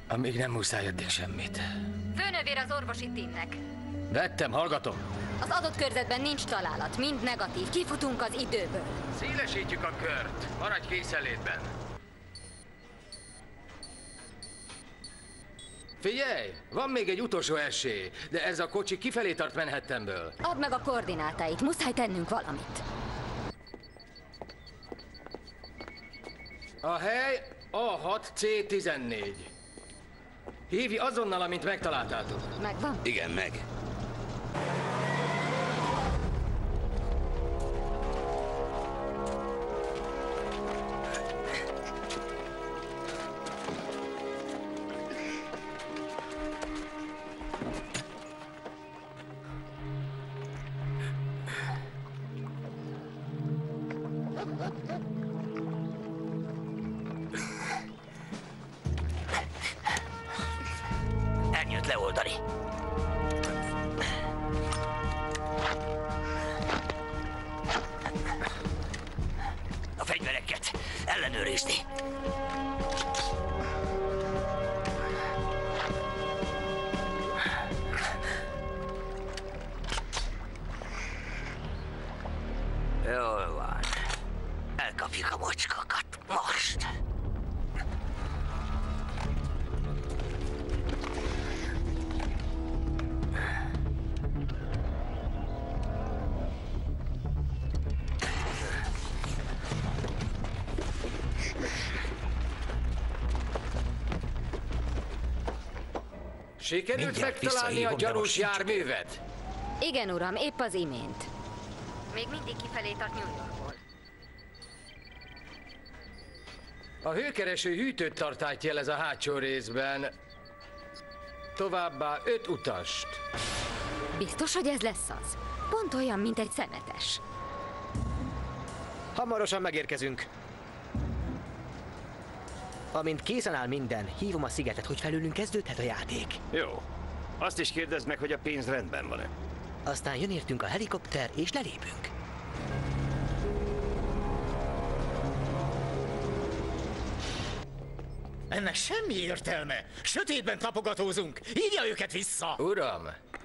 Amíg nem muszáj eddig semmit. Főnövér az orvosi tímnek. Vettem, hallgatom. Az adott körzetben nincs találat, mind negatív. Kifutunk az időből. Szélesítjük a kört. Maradj készenlétben. Figyelj, van még egy utolsó esély, de ez a kocsi kifelé tart Manhattanből. Add meg a koordinátáit, muszáj tennünk valamit. A hely A6C14. Hívj azonnal, amint megtaláltátok. Megvan? Igen, meg. Sikerült Mindjárt megtalálni a gyanús járművet? Igen, uram, épp az imént. Még mindig kifelé tart New Yorkból. A hőkereső hűtőtartályt jelez a hátsó részben. Továbbá öt utast. Biztos, hogy ez lesz az? Pont olyan, mint egy szemetes. Hamarosan megérkezünk. Amint készen áll minden, hívom a szigetet, hogy felülünk kezdődhet a játék. Jó. Azt is kérdezd meg, hogy a pénz rendben van-e. Aztán jön értünk a helikopter, és lelépünk. Ennek semmi értelme. Sötétben tapogatózunk. Hívja őket vissza! Uram,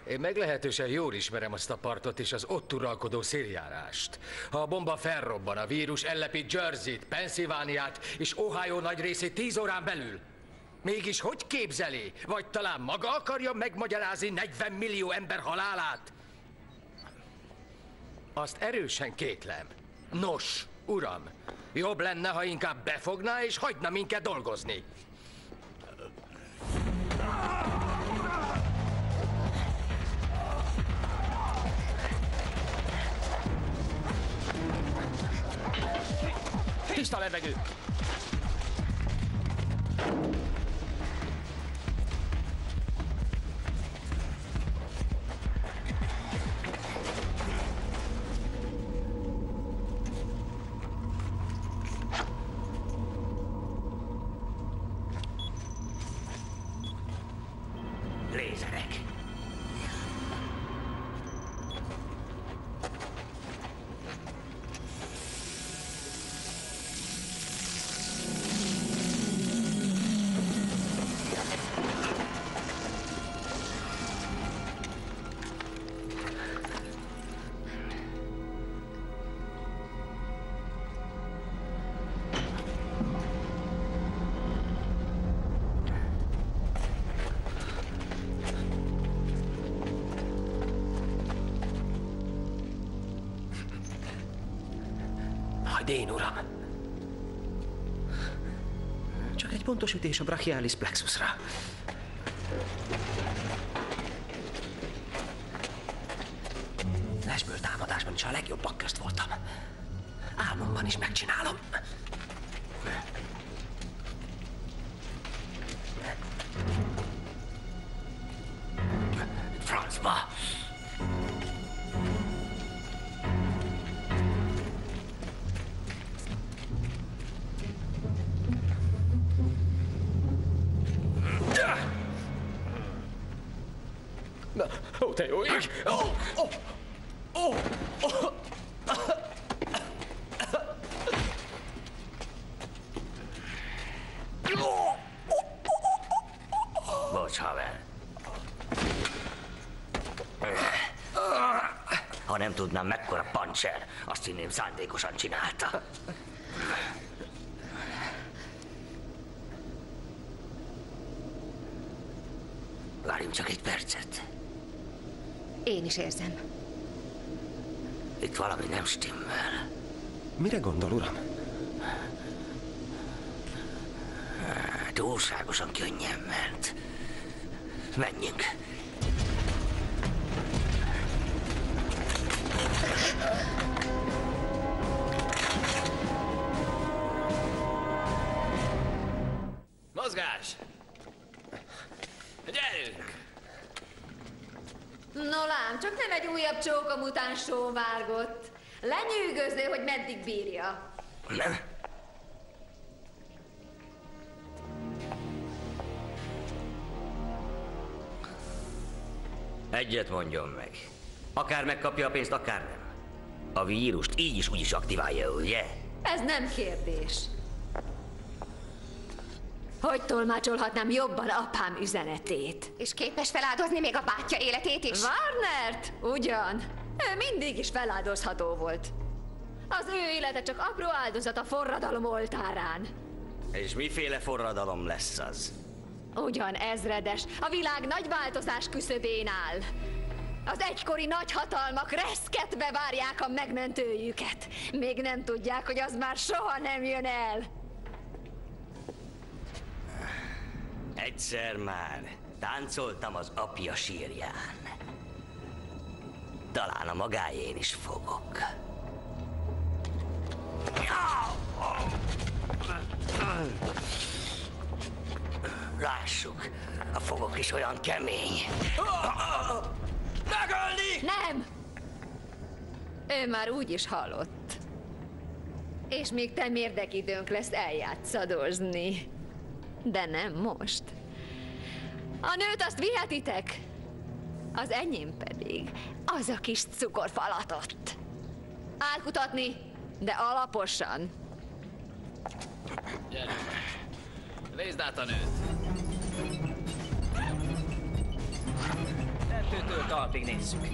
én meglehetősen jól ismerem azt a partot és az ott uralkodó széljárást. Ha a bomba felrobban, a vírus ellepi Jersey-t, Pennsylvániát és Ohio nagy részét tíz órán belül. Mégis hogy képzeli? Vagy talán maga akarja megmagyarázni 40 millió ember halálát? Azt erősen kétlem. Nos, uram, jobb lenne, ha inkább befogná és hagyna minket dolgozni. したね、ペ。Όσοι μήνυες με ράχια, ρε. Te jó ég! Ó, ó, ó, ó. Bocs, haver. Ha nem tudnám, mekkora pancser, azt hinném szándékosan csinálta. Várjunk csak egy percet. Én is érzem. Itt valami nem stimmel. Mire gondol, uram? Túlságosan könnyen ment. Menjünk. No lám, csak nem egy újabb csók a mutáns sóvárgott. Lenyűgöző, hogy meddig bírja. Nem. Egyet mondjon meg. Akár megkapja a pénzt, akár nem. A vírust így is úgy is aktiválja, ugye? Ez nem kérdés. Hogy tolmácsolhatnám jobban apám üzenetét? És képes feláldozni még a bátyja életét is? Warnert? Ugyan. Ő mindig is feláldozható volt. Az ő élete csak apró áldozat a forradalom oltárán. És miféle forradalom lesz az? Ugyan ezredes, a világ nagy változás küszöbén áll. Az egykori nagyhatalmak reszketve várják a megmentőjüket. Még nem tudják, hogy az már soha nem jön el. Egyszer már táncoltam az apja sírján. Talán a magájén is fogok. Lássuk, a fogok is olyan kemény. Megölni! Nem! Ő már úgy is halott. És még te érdekidőnk lesz eljátszadozni. De nem most. A nőt azt vihetitek, az enyém pedig az a kis cukorfalatot. Átkutatni, de alaposan. Nézd át a nőt. Tettőtől talpig nézzük.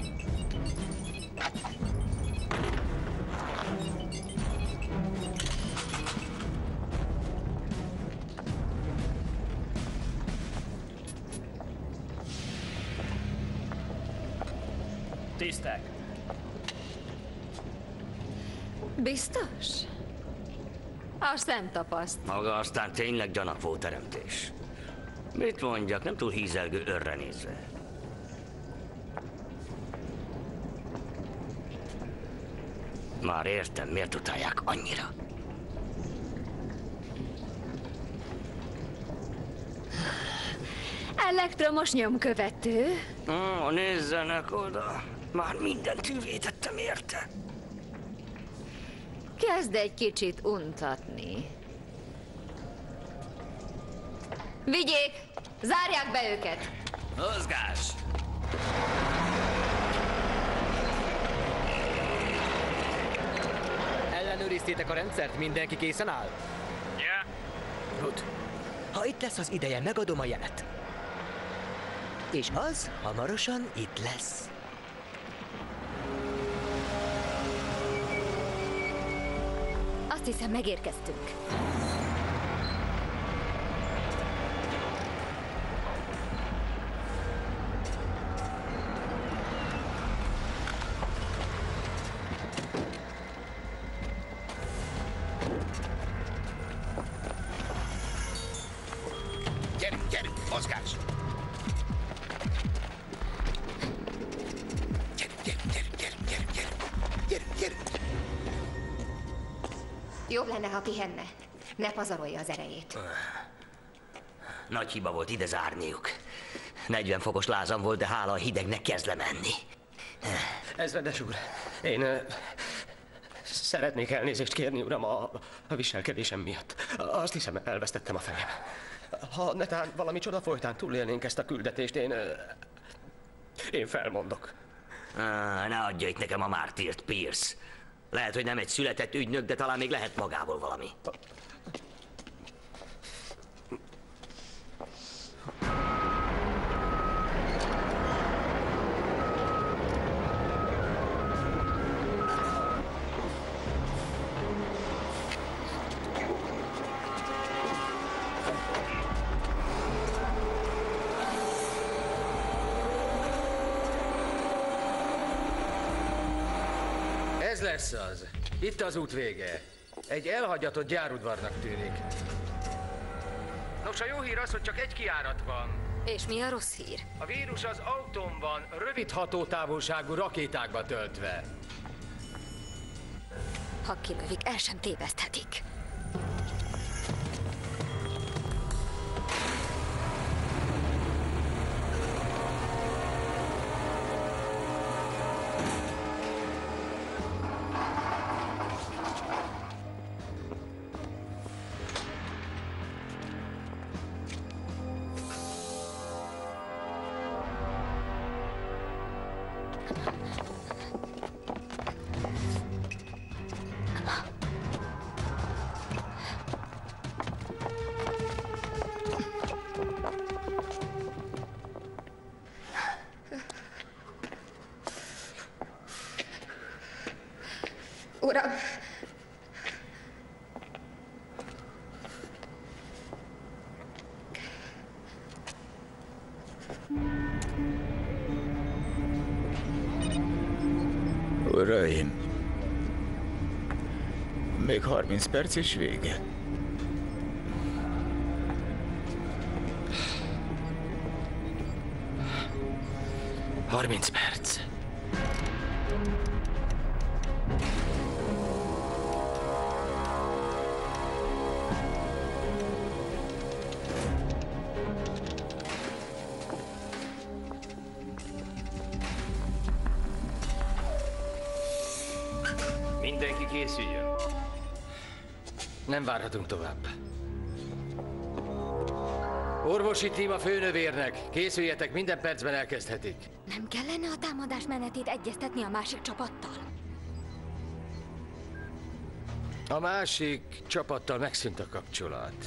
Tiszták. Biztos? Azt nem tapaszt. Maga aztán tényleg gyanakvó teremtés. Mit mondjak, nem túl hízelgő örre nézve. Már értem, miért utálják annyira. Elektromos nyomkövető. Ó, nézzenek oda. Már minden tűvétettem érte. Kezd egy kicsit untatni. Vigyék! Zárják be őket! Mozgás! Ellenőriztétek a rendszert? Mindenki készen áll? Ja. Good. Ha itt lesz az ideje, megadom a jelet. És az hamarosan itt lesz. Azt hiszem, megérkeztünk. Ha pihenne. Ne pazarolja az erejét. Nagy hiba volt ide zárniuk. 40 fokos lázam volt, de hála a hidegnek kezd lemenni. Ezredes úr, én szeretnék elnézést kérni, uram, a, a viselkedésem miatt. Azt hiszem, elvesztettem a fejem. Ha netán valami csoda folytán túlélnénk ezt a küldetést, én... Én felmondok. Á, ne adja itt nekem a mártírt, Pierce. Lehet, hogy nem egy született ügynök, de talán még lehet magából valami. Az út vége. Egy elhagyatott gyárudvarnak tűnik. Nos, a jó hír az, hogy csak egy kiárat van. És mi a rossz hír? A vírus az autón van, rövid hatótávolságú rakétákba töltve. Ha kilövik, el sem téveszthetik. Uraim, még 30 perc és vége. Harminc perc. Várhatunk tovább. Orvosi tím a főnövérnek. Készüljetek, minden percben elkezdhetik. Nem kellene a támadás menetét egyeztetni a másik csapattal? A másik csapattal megszűnt a kapcsolat.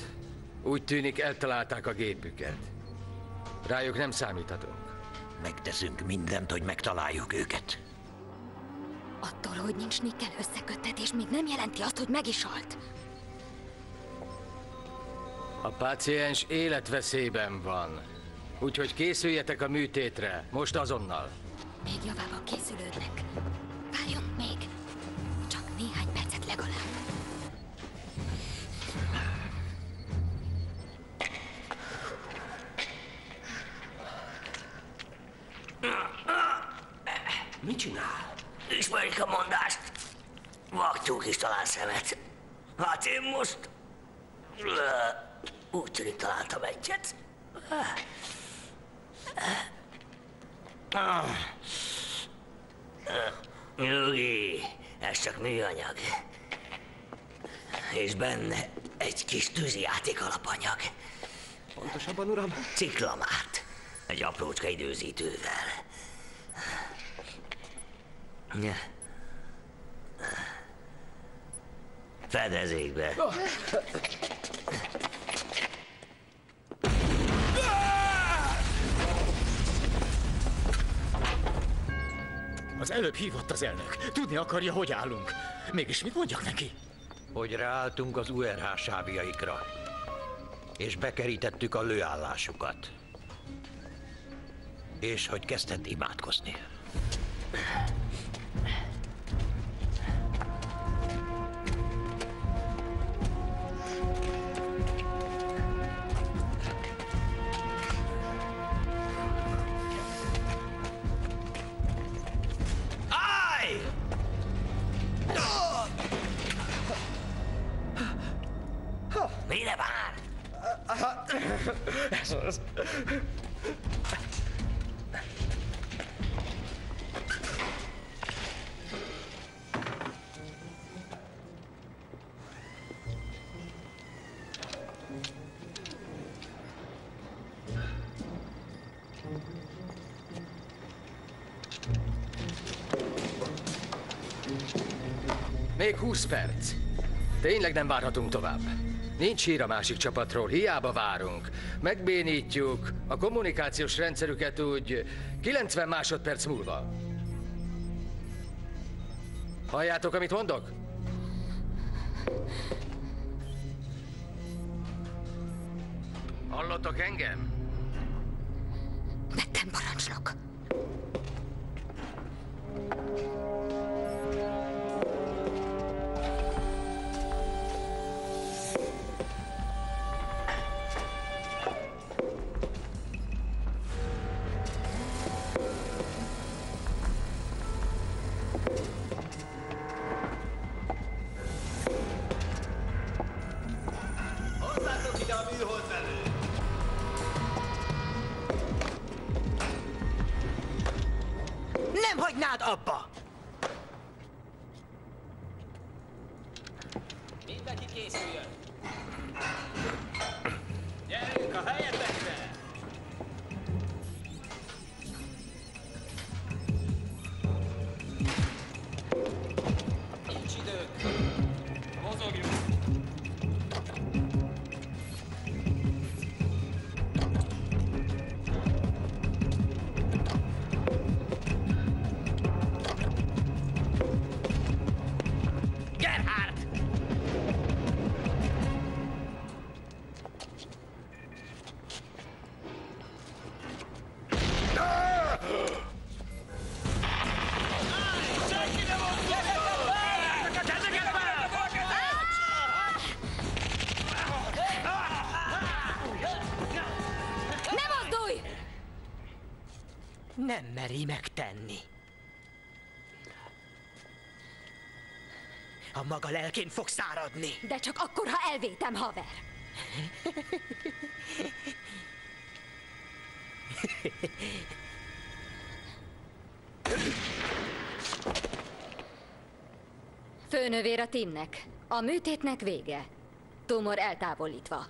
Úgy tűnik, eltalálták a gépüket. Rájuk nem számíthatunk. Megteszünk mindent, hogy megtaláljuk őket. Attól, hogy nincs Nikkel összeköttetés, még nem jelenti azt, hogy meg is halt. A páciens életveszélyben van. Úgyhogy készüljetek a műtétre, most azonnal. Még javába készülődnek. Pontosabban, uram? Ciklamát. Egy aprócska időzítővel. Fedezékbe. Az előbb hívott az elnök. Tudni akarja, hogy állunk. Mégis mit mondjak neki? Hogy ráálltunk az URH sávjaikra, és bekerítettük a lőállásukat. És hogy kezdett imádkozni. Még 20 perc. Tényleg nem várhatunk tovább. Nincs hír a másik csapatról, hiába várunk. Megbénítjuk a kommunikációs rendszerüket úgy 90 másodperc múlva. Halljátok, amit mondok? Nem meri megtenni. A maga lelkén fog száradni. De csak akkor, ha elvétem, haver. Főnövér a Timnek. A műtétnek vége. Tumor eltávolítva.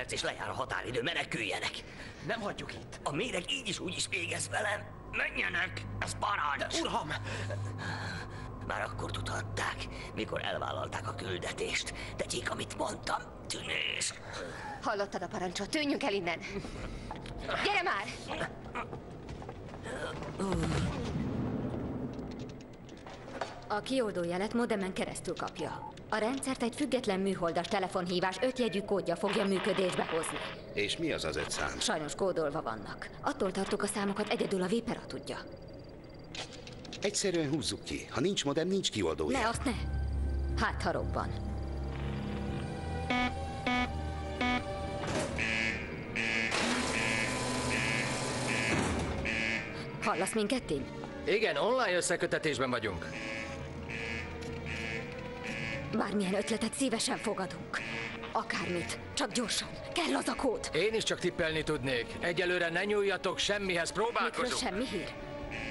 Perc és lejár a határidő, meneküljenek. Nem hagyjuk itt. A méreg így is úgy is végez velem. Menjenek, ez parancs. De uram! Már akkor tudhatták, mikor elvállalták a küldetést. Tegyék, amit mondtam. Tűnés. Hallottad a parancsot, tűnjünk el innen. Gyere már! A kioldó jelet modemen keresztül kapja. A rendszert egy független műholdas telefonhívás ötjegyű kódja fogja működésbe hozni. És mi az az egy szám? Sajnos kódolva vannak. Attól tartok a számokat egyedül a Vipera tudja. Egyszerűen húzzuk ki. Ha nincs modem, nincs kioldója. Ne, azt ne! Hát, ha robban. Hallasz minket, Tim? Igen, online összekötetésben vagyunk. Bármilyen ötletet szívesen fogadunk. Akármit, csak gyorsan. Kell az a kód. Én is csak tippelni tudnék. Egyelőre ne nyúljatok semmihez, Mikről próbálkozunk. semmi hír?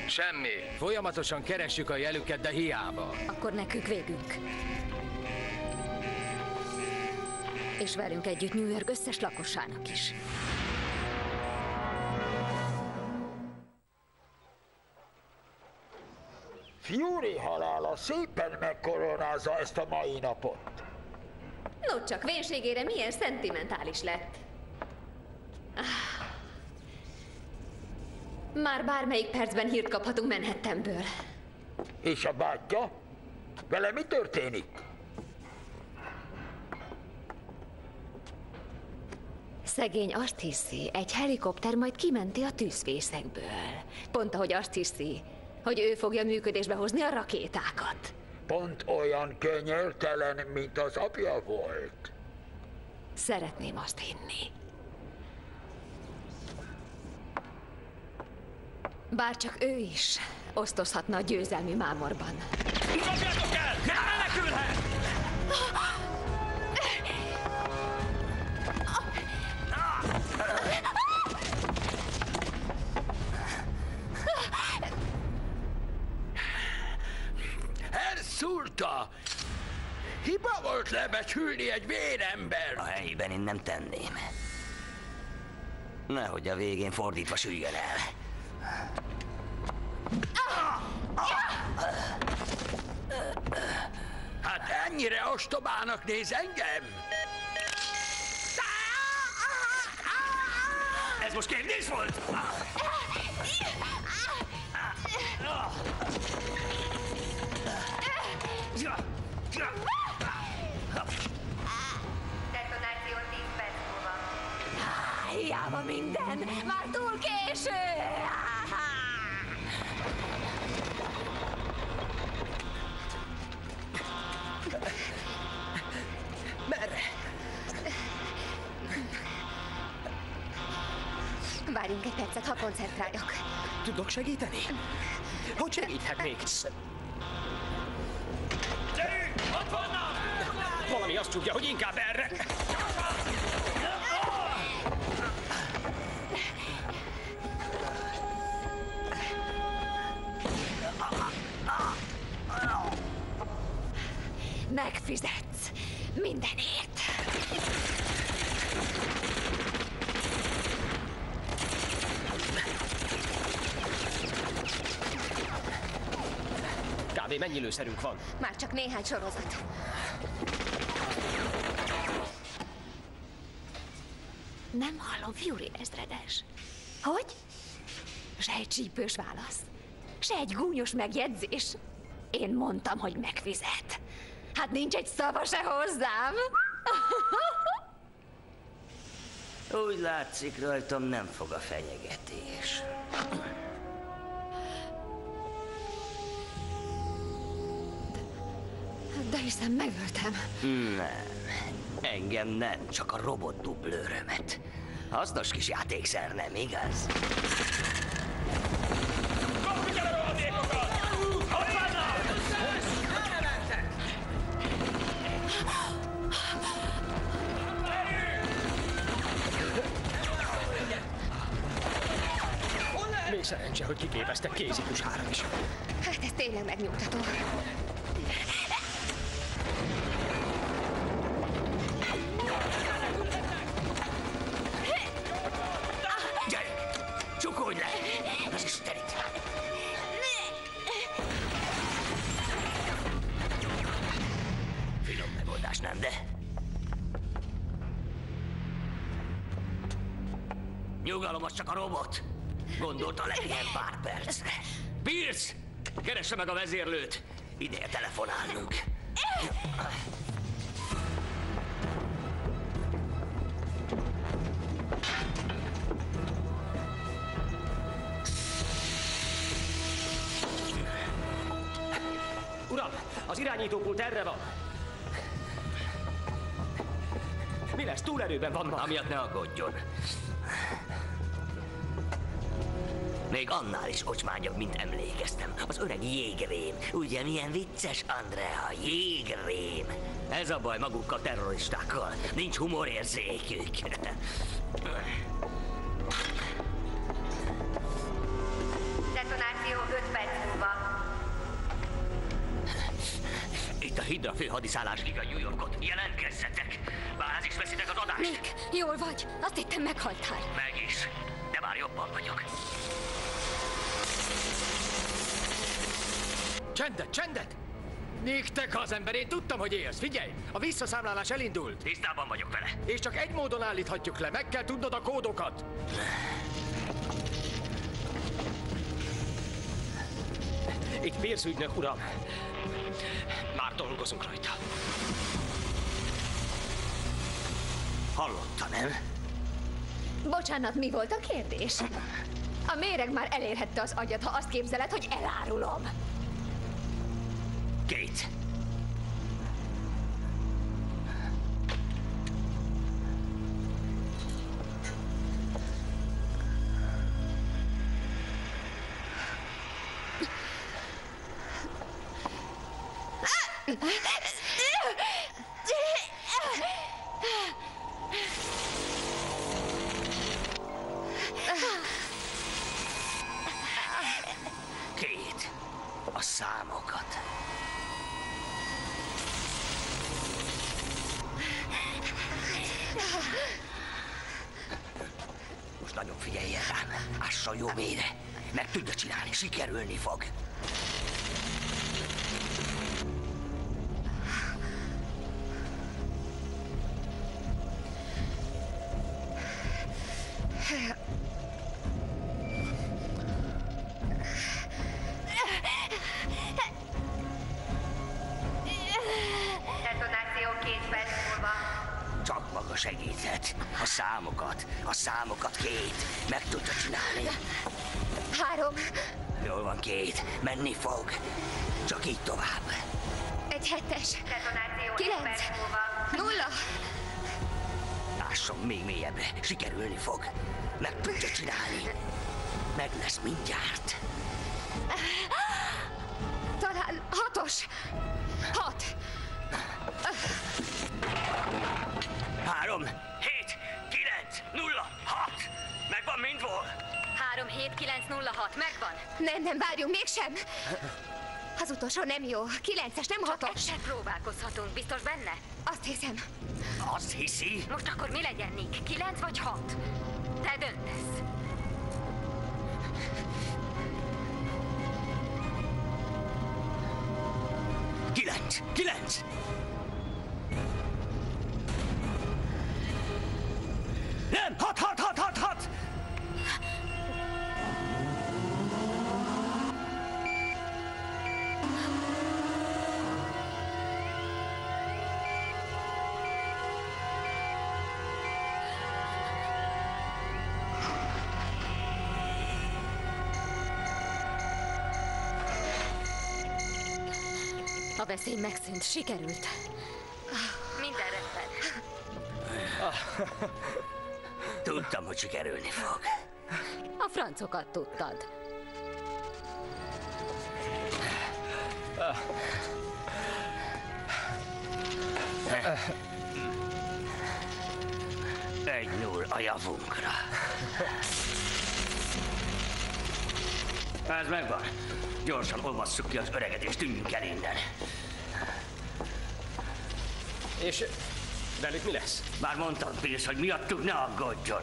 Semmi. Folyamatosan keressük a jelüket, de hiába. Akkor nekünk végünk. És velünk együtt New York összes lakossának is. Fury halála szépen megkoronázza ezt a mai napot. No, csak vénségére milyen szentimentális lett. Ah. Már bármelyik percben hírt kaphatunk Manhattanből. És a bátyja? Vele mi történik? Szegény azt hiszi, egy helikopter majd kimenti a tűzvészekből. Pont ahogy azt hiszi, hogy ő fogja működésbe hozni a rakétákat. Pont olyan könyörtelen, mint az apja volt. Szeretném azt hinni. Bár csak ő is osztozhatna a győzelmi mámorban. Fogjátok Lebecsülni egy vérember! A helyében én nem tenném. Nehogy a végén fordítva süljön el. Hát ennyire ostobának néz engem? Ez most kérdés volt? Detonáció 10 perc múlva. Hiába minden, már túl késő! Merre? Várjunk egy percet, ha koncentráljak. Tudok segíteni? Hogy segíthetnék? Ott vannak! Valami azt csúgja, hogy inkább erre. Megfizetsz mindenért. Kb. mennyi lőszerünk van? Már csak néhány sorozat. Nem hallom, Fury ezredes. Hogy? Se egy csípős válasz. Se egy gúnyos megjegyzés. Én mondtam, hogy megfizet. Hát nincs egy szava se hozzám. Úgy látszik, rajtam nem fog a fenyegetés. De hiszen megöltem. Nem. Engem nem, csak a robot dublőrömet. Hasznos kis játékszer, nem igaz? Szerencse, hogy kiképeztek kézikus három is. Hát ez tényleg megnyugtató. Gyere! Csukolj le! Az Istenit! Finom megoldás, nem de? Nyugalom, az csak a robot! Gondolta legyen pár percre. Pierce! Keresse meg a vezérlőt. Ideje telefonálnunk. Uram, az irányítópult erre van. Mi lesz? Túlerőben vannak. Amiatt ne aggódjon. Még annál is ocsmányabb, mint emlékeztem. Az öreg jégrém. Ugye milyen vicces, Andrea? Jégrém. Ez a baj magukkal terroristákkal. Nincs humorérzékük. Detonáció 5 perc múlva. Itt a Hydra főhadiszállás Liga New Yorkot. Jelentkezzetek! Bázis veszitek az adást? Nick, jól vagy? Azt hittem meghaltál. Meg is. De már jobban vagyok. Csendet, csendet! Nick, te az ember, én tudtam, hogy élsz. Figyelj, a visszaszámlálás elindult. Tisztában vagyok vele. És csak egy módon állíthatjuk le, meg kell tudnod a kódokat. Itt Pierce ügynök, uram. Már dolgozunk rajta. Hallotta, nem? Bocsánat, mi volt a kérdés? A méreg már elérhette az agyat, ha azt képzeled, hogy elárulom. gate. Ah! Számokat, a számokat két. Meg tudja csinálni. Három, Jól van két. Menni fog. Csak így tovább. egy hetes, Detonáció 1 kilenc, nulla. Lásson még mélyebbre. Sikerülni fog. Meg tudja csinálni. Meg lesz mindjárt. Nem, nem, várjunk, mégsem. Az utolsó nem jó. Kilences, nem hatos. Egyszer próbálkozhatunk. Biztos benne? Azt hiszem. Azt hiszi? Most akkor mi legyen, Nick? 9 vagy 6? Te döntesz. Kilenc, kilenc. Nem, hat, hat, hat, hat, veszély megszűnt. Sikerült. Minden rendben. Tudtam, hogy sikerülni fog. A francokat tudtad. Egy null a javunkra. Ez megvan. Gyorsan olvasszuk ki az öreget, és tűnjünk el innen. És velük mi lesz? Már mondtam, Bills, hogy miattuk ne aggódjon.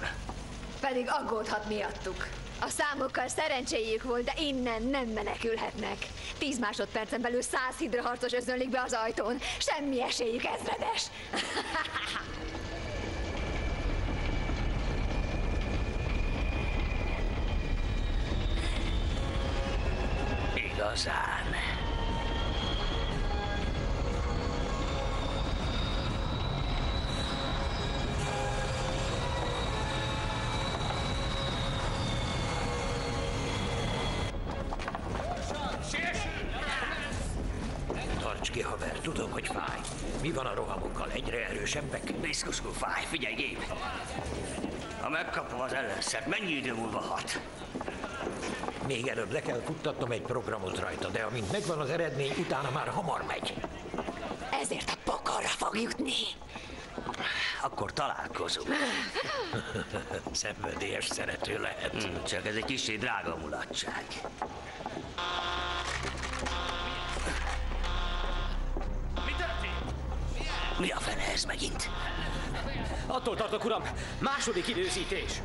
Pedig aggódhat miattuk. A számokkal szerencséjük volt, de innen nem menekülhetnek. Tíz másodpercen belül száz hidraharcos özönlik be az ajtón. Semmi esélyük ezredes. igazán. Tudom, hogy fáj. Mi van a rohamokkal? Egyre erősebbek? Biszkuszkú fáj, figyelj, Gép! Ha megkapom az ellenszert, mennyi idő múlva hat? Még előbb le kell futtatnom egy programot rajta, de amint megvan az eredmény, utána már hamar megy. Ezért a pokorra fog jutni. Akkor találkozunk. Szenvedélyes szerető lehet. Hmm, csak ez egy kicsi drága mulatság. Mi a fene ez megint? Attól tartok, uram, második időzítés.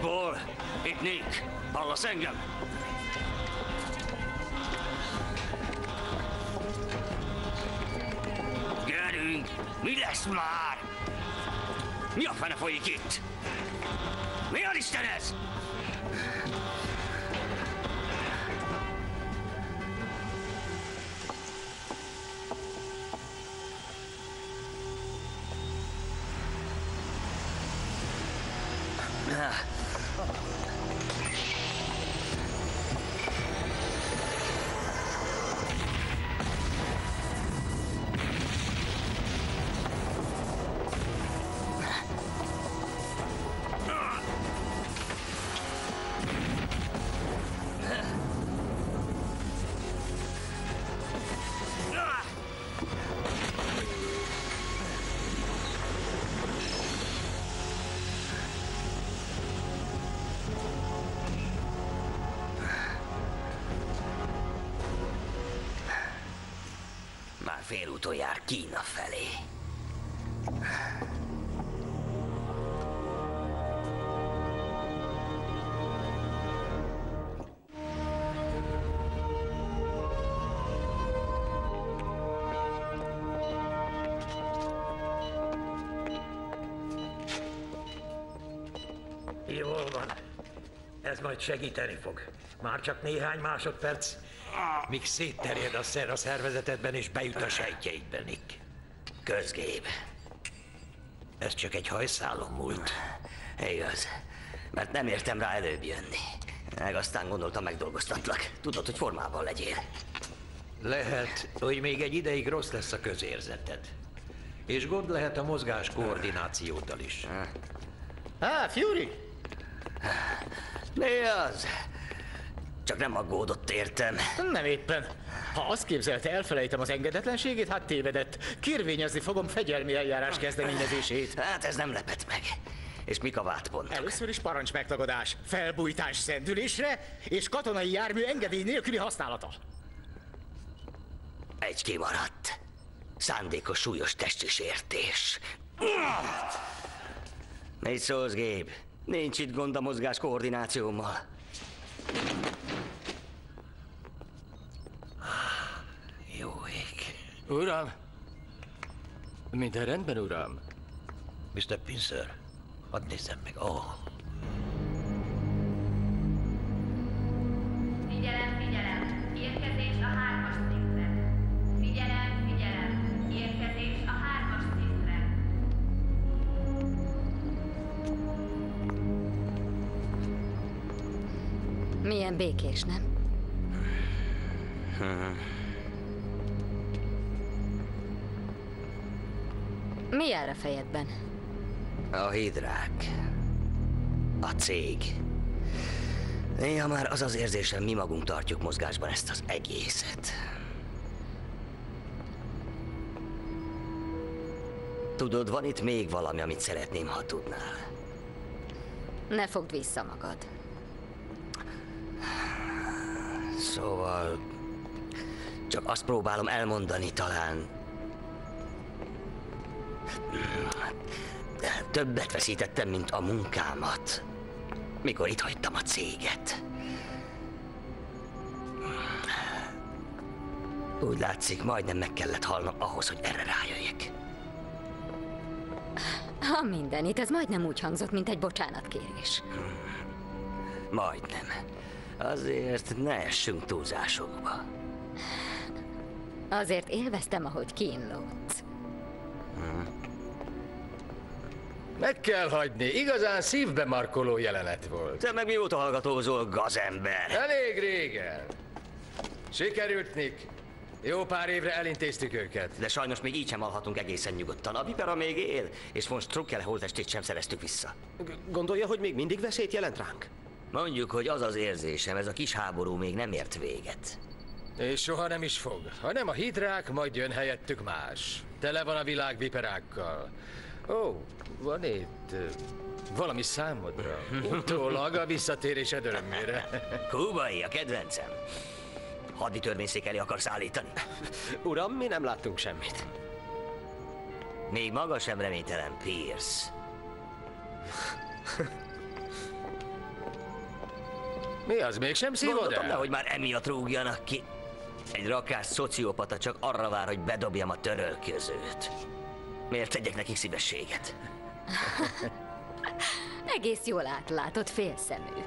Paul, itt Nick. Hallasz engem? Mi a fene folyik itt? Mi a Isten ez? Jár Kína felé. Jól van. Ez majd segíteni fog. Már csak néhány másodperc, míg szétterjed a szer a szervezetedben és bejut a sejtjeidben, Nick. Közgép. Ez csak egy hajszálon múlt. Igaz. Mert nem értem rá előbb jönni. Meg aztán gondoltam megdolgoztatlak. Tudod, hogy formában legyél. Lehet, hogy még egy ideig rossz lesz a közérzeted. És gond lehet a mozgás koordinációddal is. Á, Fury! Mi az? Csak nem aggódott értem. Nem éppen. Ha azt képzelte, elfelejtem az engedetlenségét, hát tévedett. Kérvényezni fogom fegyelmi eljárás kezdeményezését. Hát ez nem lepett meg. És mik a vádpontok? Először is parancs megtagadás, felbújtás szendülésre és katonai jármű engedély nélküli használata. Egy kimaradt. Szándékos súlyos testi sértés. Mit szólsz, Géb? Nincs itt gond a mozgás koordinációmmal. Jó ég. Uram! Minden rendben, uram? Mr. Pincer, hadd nézzem meg. Oh, Figyelem, figyelem! Milyen békés, nem? Mi jár a fejedben? A hidrák. A cég. Néha már az az érzésem, mi magunk tartjuk mozgásban ezt az egészet. Tudod, van itt még valami, amit szeretném, ha tudnál. Ne fogd vissza magad. Szóval... Csak azt próbálom elmondani talán... Többet veszítettem, mint a munkámat, mikor itt hagytam a céget. Úgy látszik, majdnem meg kellett halnom ahhoz, hogy erre rájöjjek. Ha mindenit, ez majdnem úgy hangzott, mint egy bocsánatkérés. Majdnem. Azért ne essünk túlzásokba. Azért élveztem, ahogy kínlódsz. Meg kell hagyni, igazán szívbe markoló jelenet volt. Te meg mióta hallgatózol, gazember? Elég régen. Sikerült, Nick. Jó pár évre elintéztük őket. De sajnos még így sem alhatunk egészen nyugodtan. A Vipera még él, és most Strucker holtestét sem szereztük vissza. Gondolja, hogy még mindig veszélyt jelent ránk? Mondjuk, hogy az az érzésem, ez a kis háború még nem ért véget. És soha nem is fog. Ha nem a hidrák, majd jön helyettük más. Tele van a világ viperákkal. Ó, van itt valami számodra. Utólag a visszatérésed örömére. Kubai, a kedvencem. Haddi törvényszék elé akarsz állítani? Uram, mi nem láttunk semmit. Még maga sem reménytelen, Pierce. Mi az, mégsem szívod Gondoltam, el? nehogy már emiatt rúgjanak ki. Egy rakás szociopata csak arra vár, hogy bedobjam a törölközőt. Miért tegyek nekik szívességet? Egész jól átlátod, félszemű.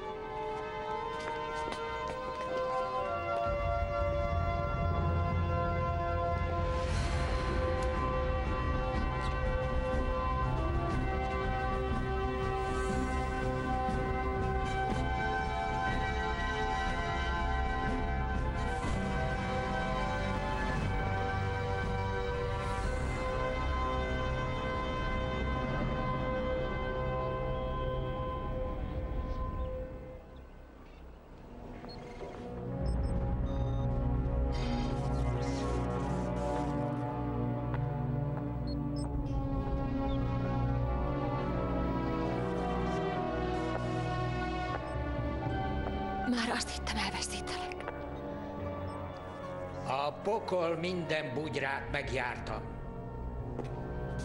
A pokol minden bugyrát megjártam,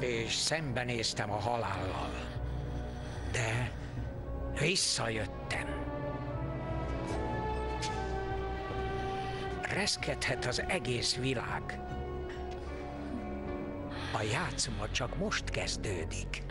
és szembenéztem a halállal. De visszajöttem. Reszkedhet az egész világ. A játszma csak most kezdődik.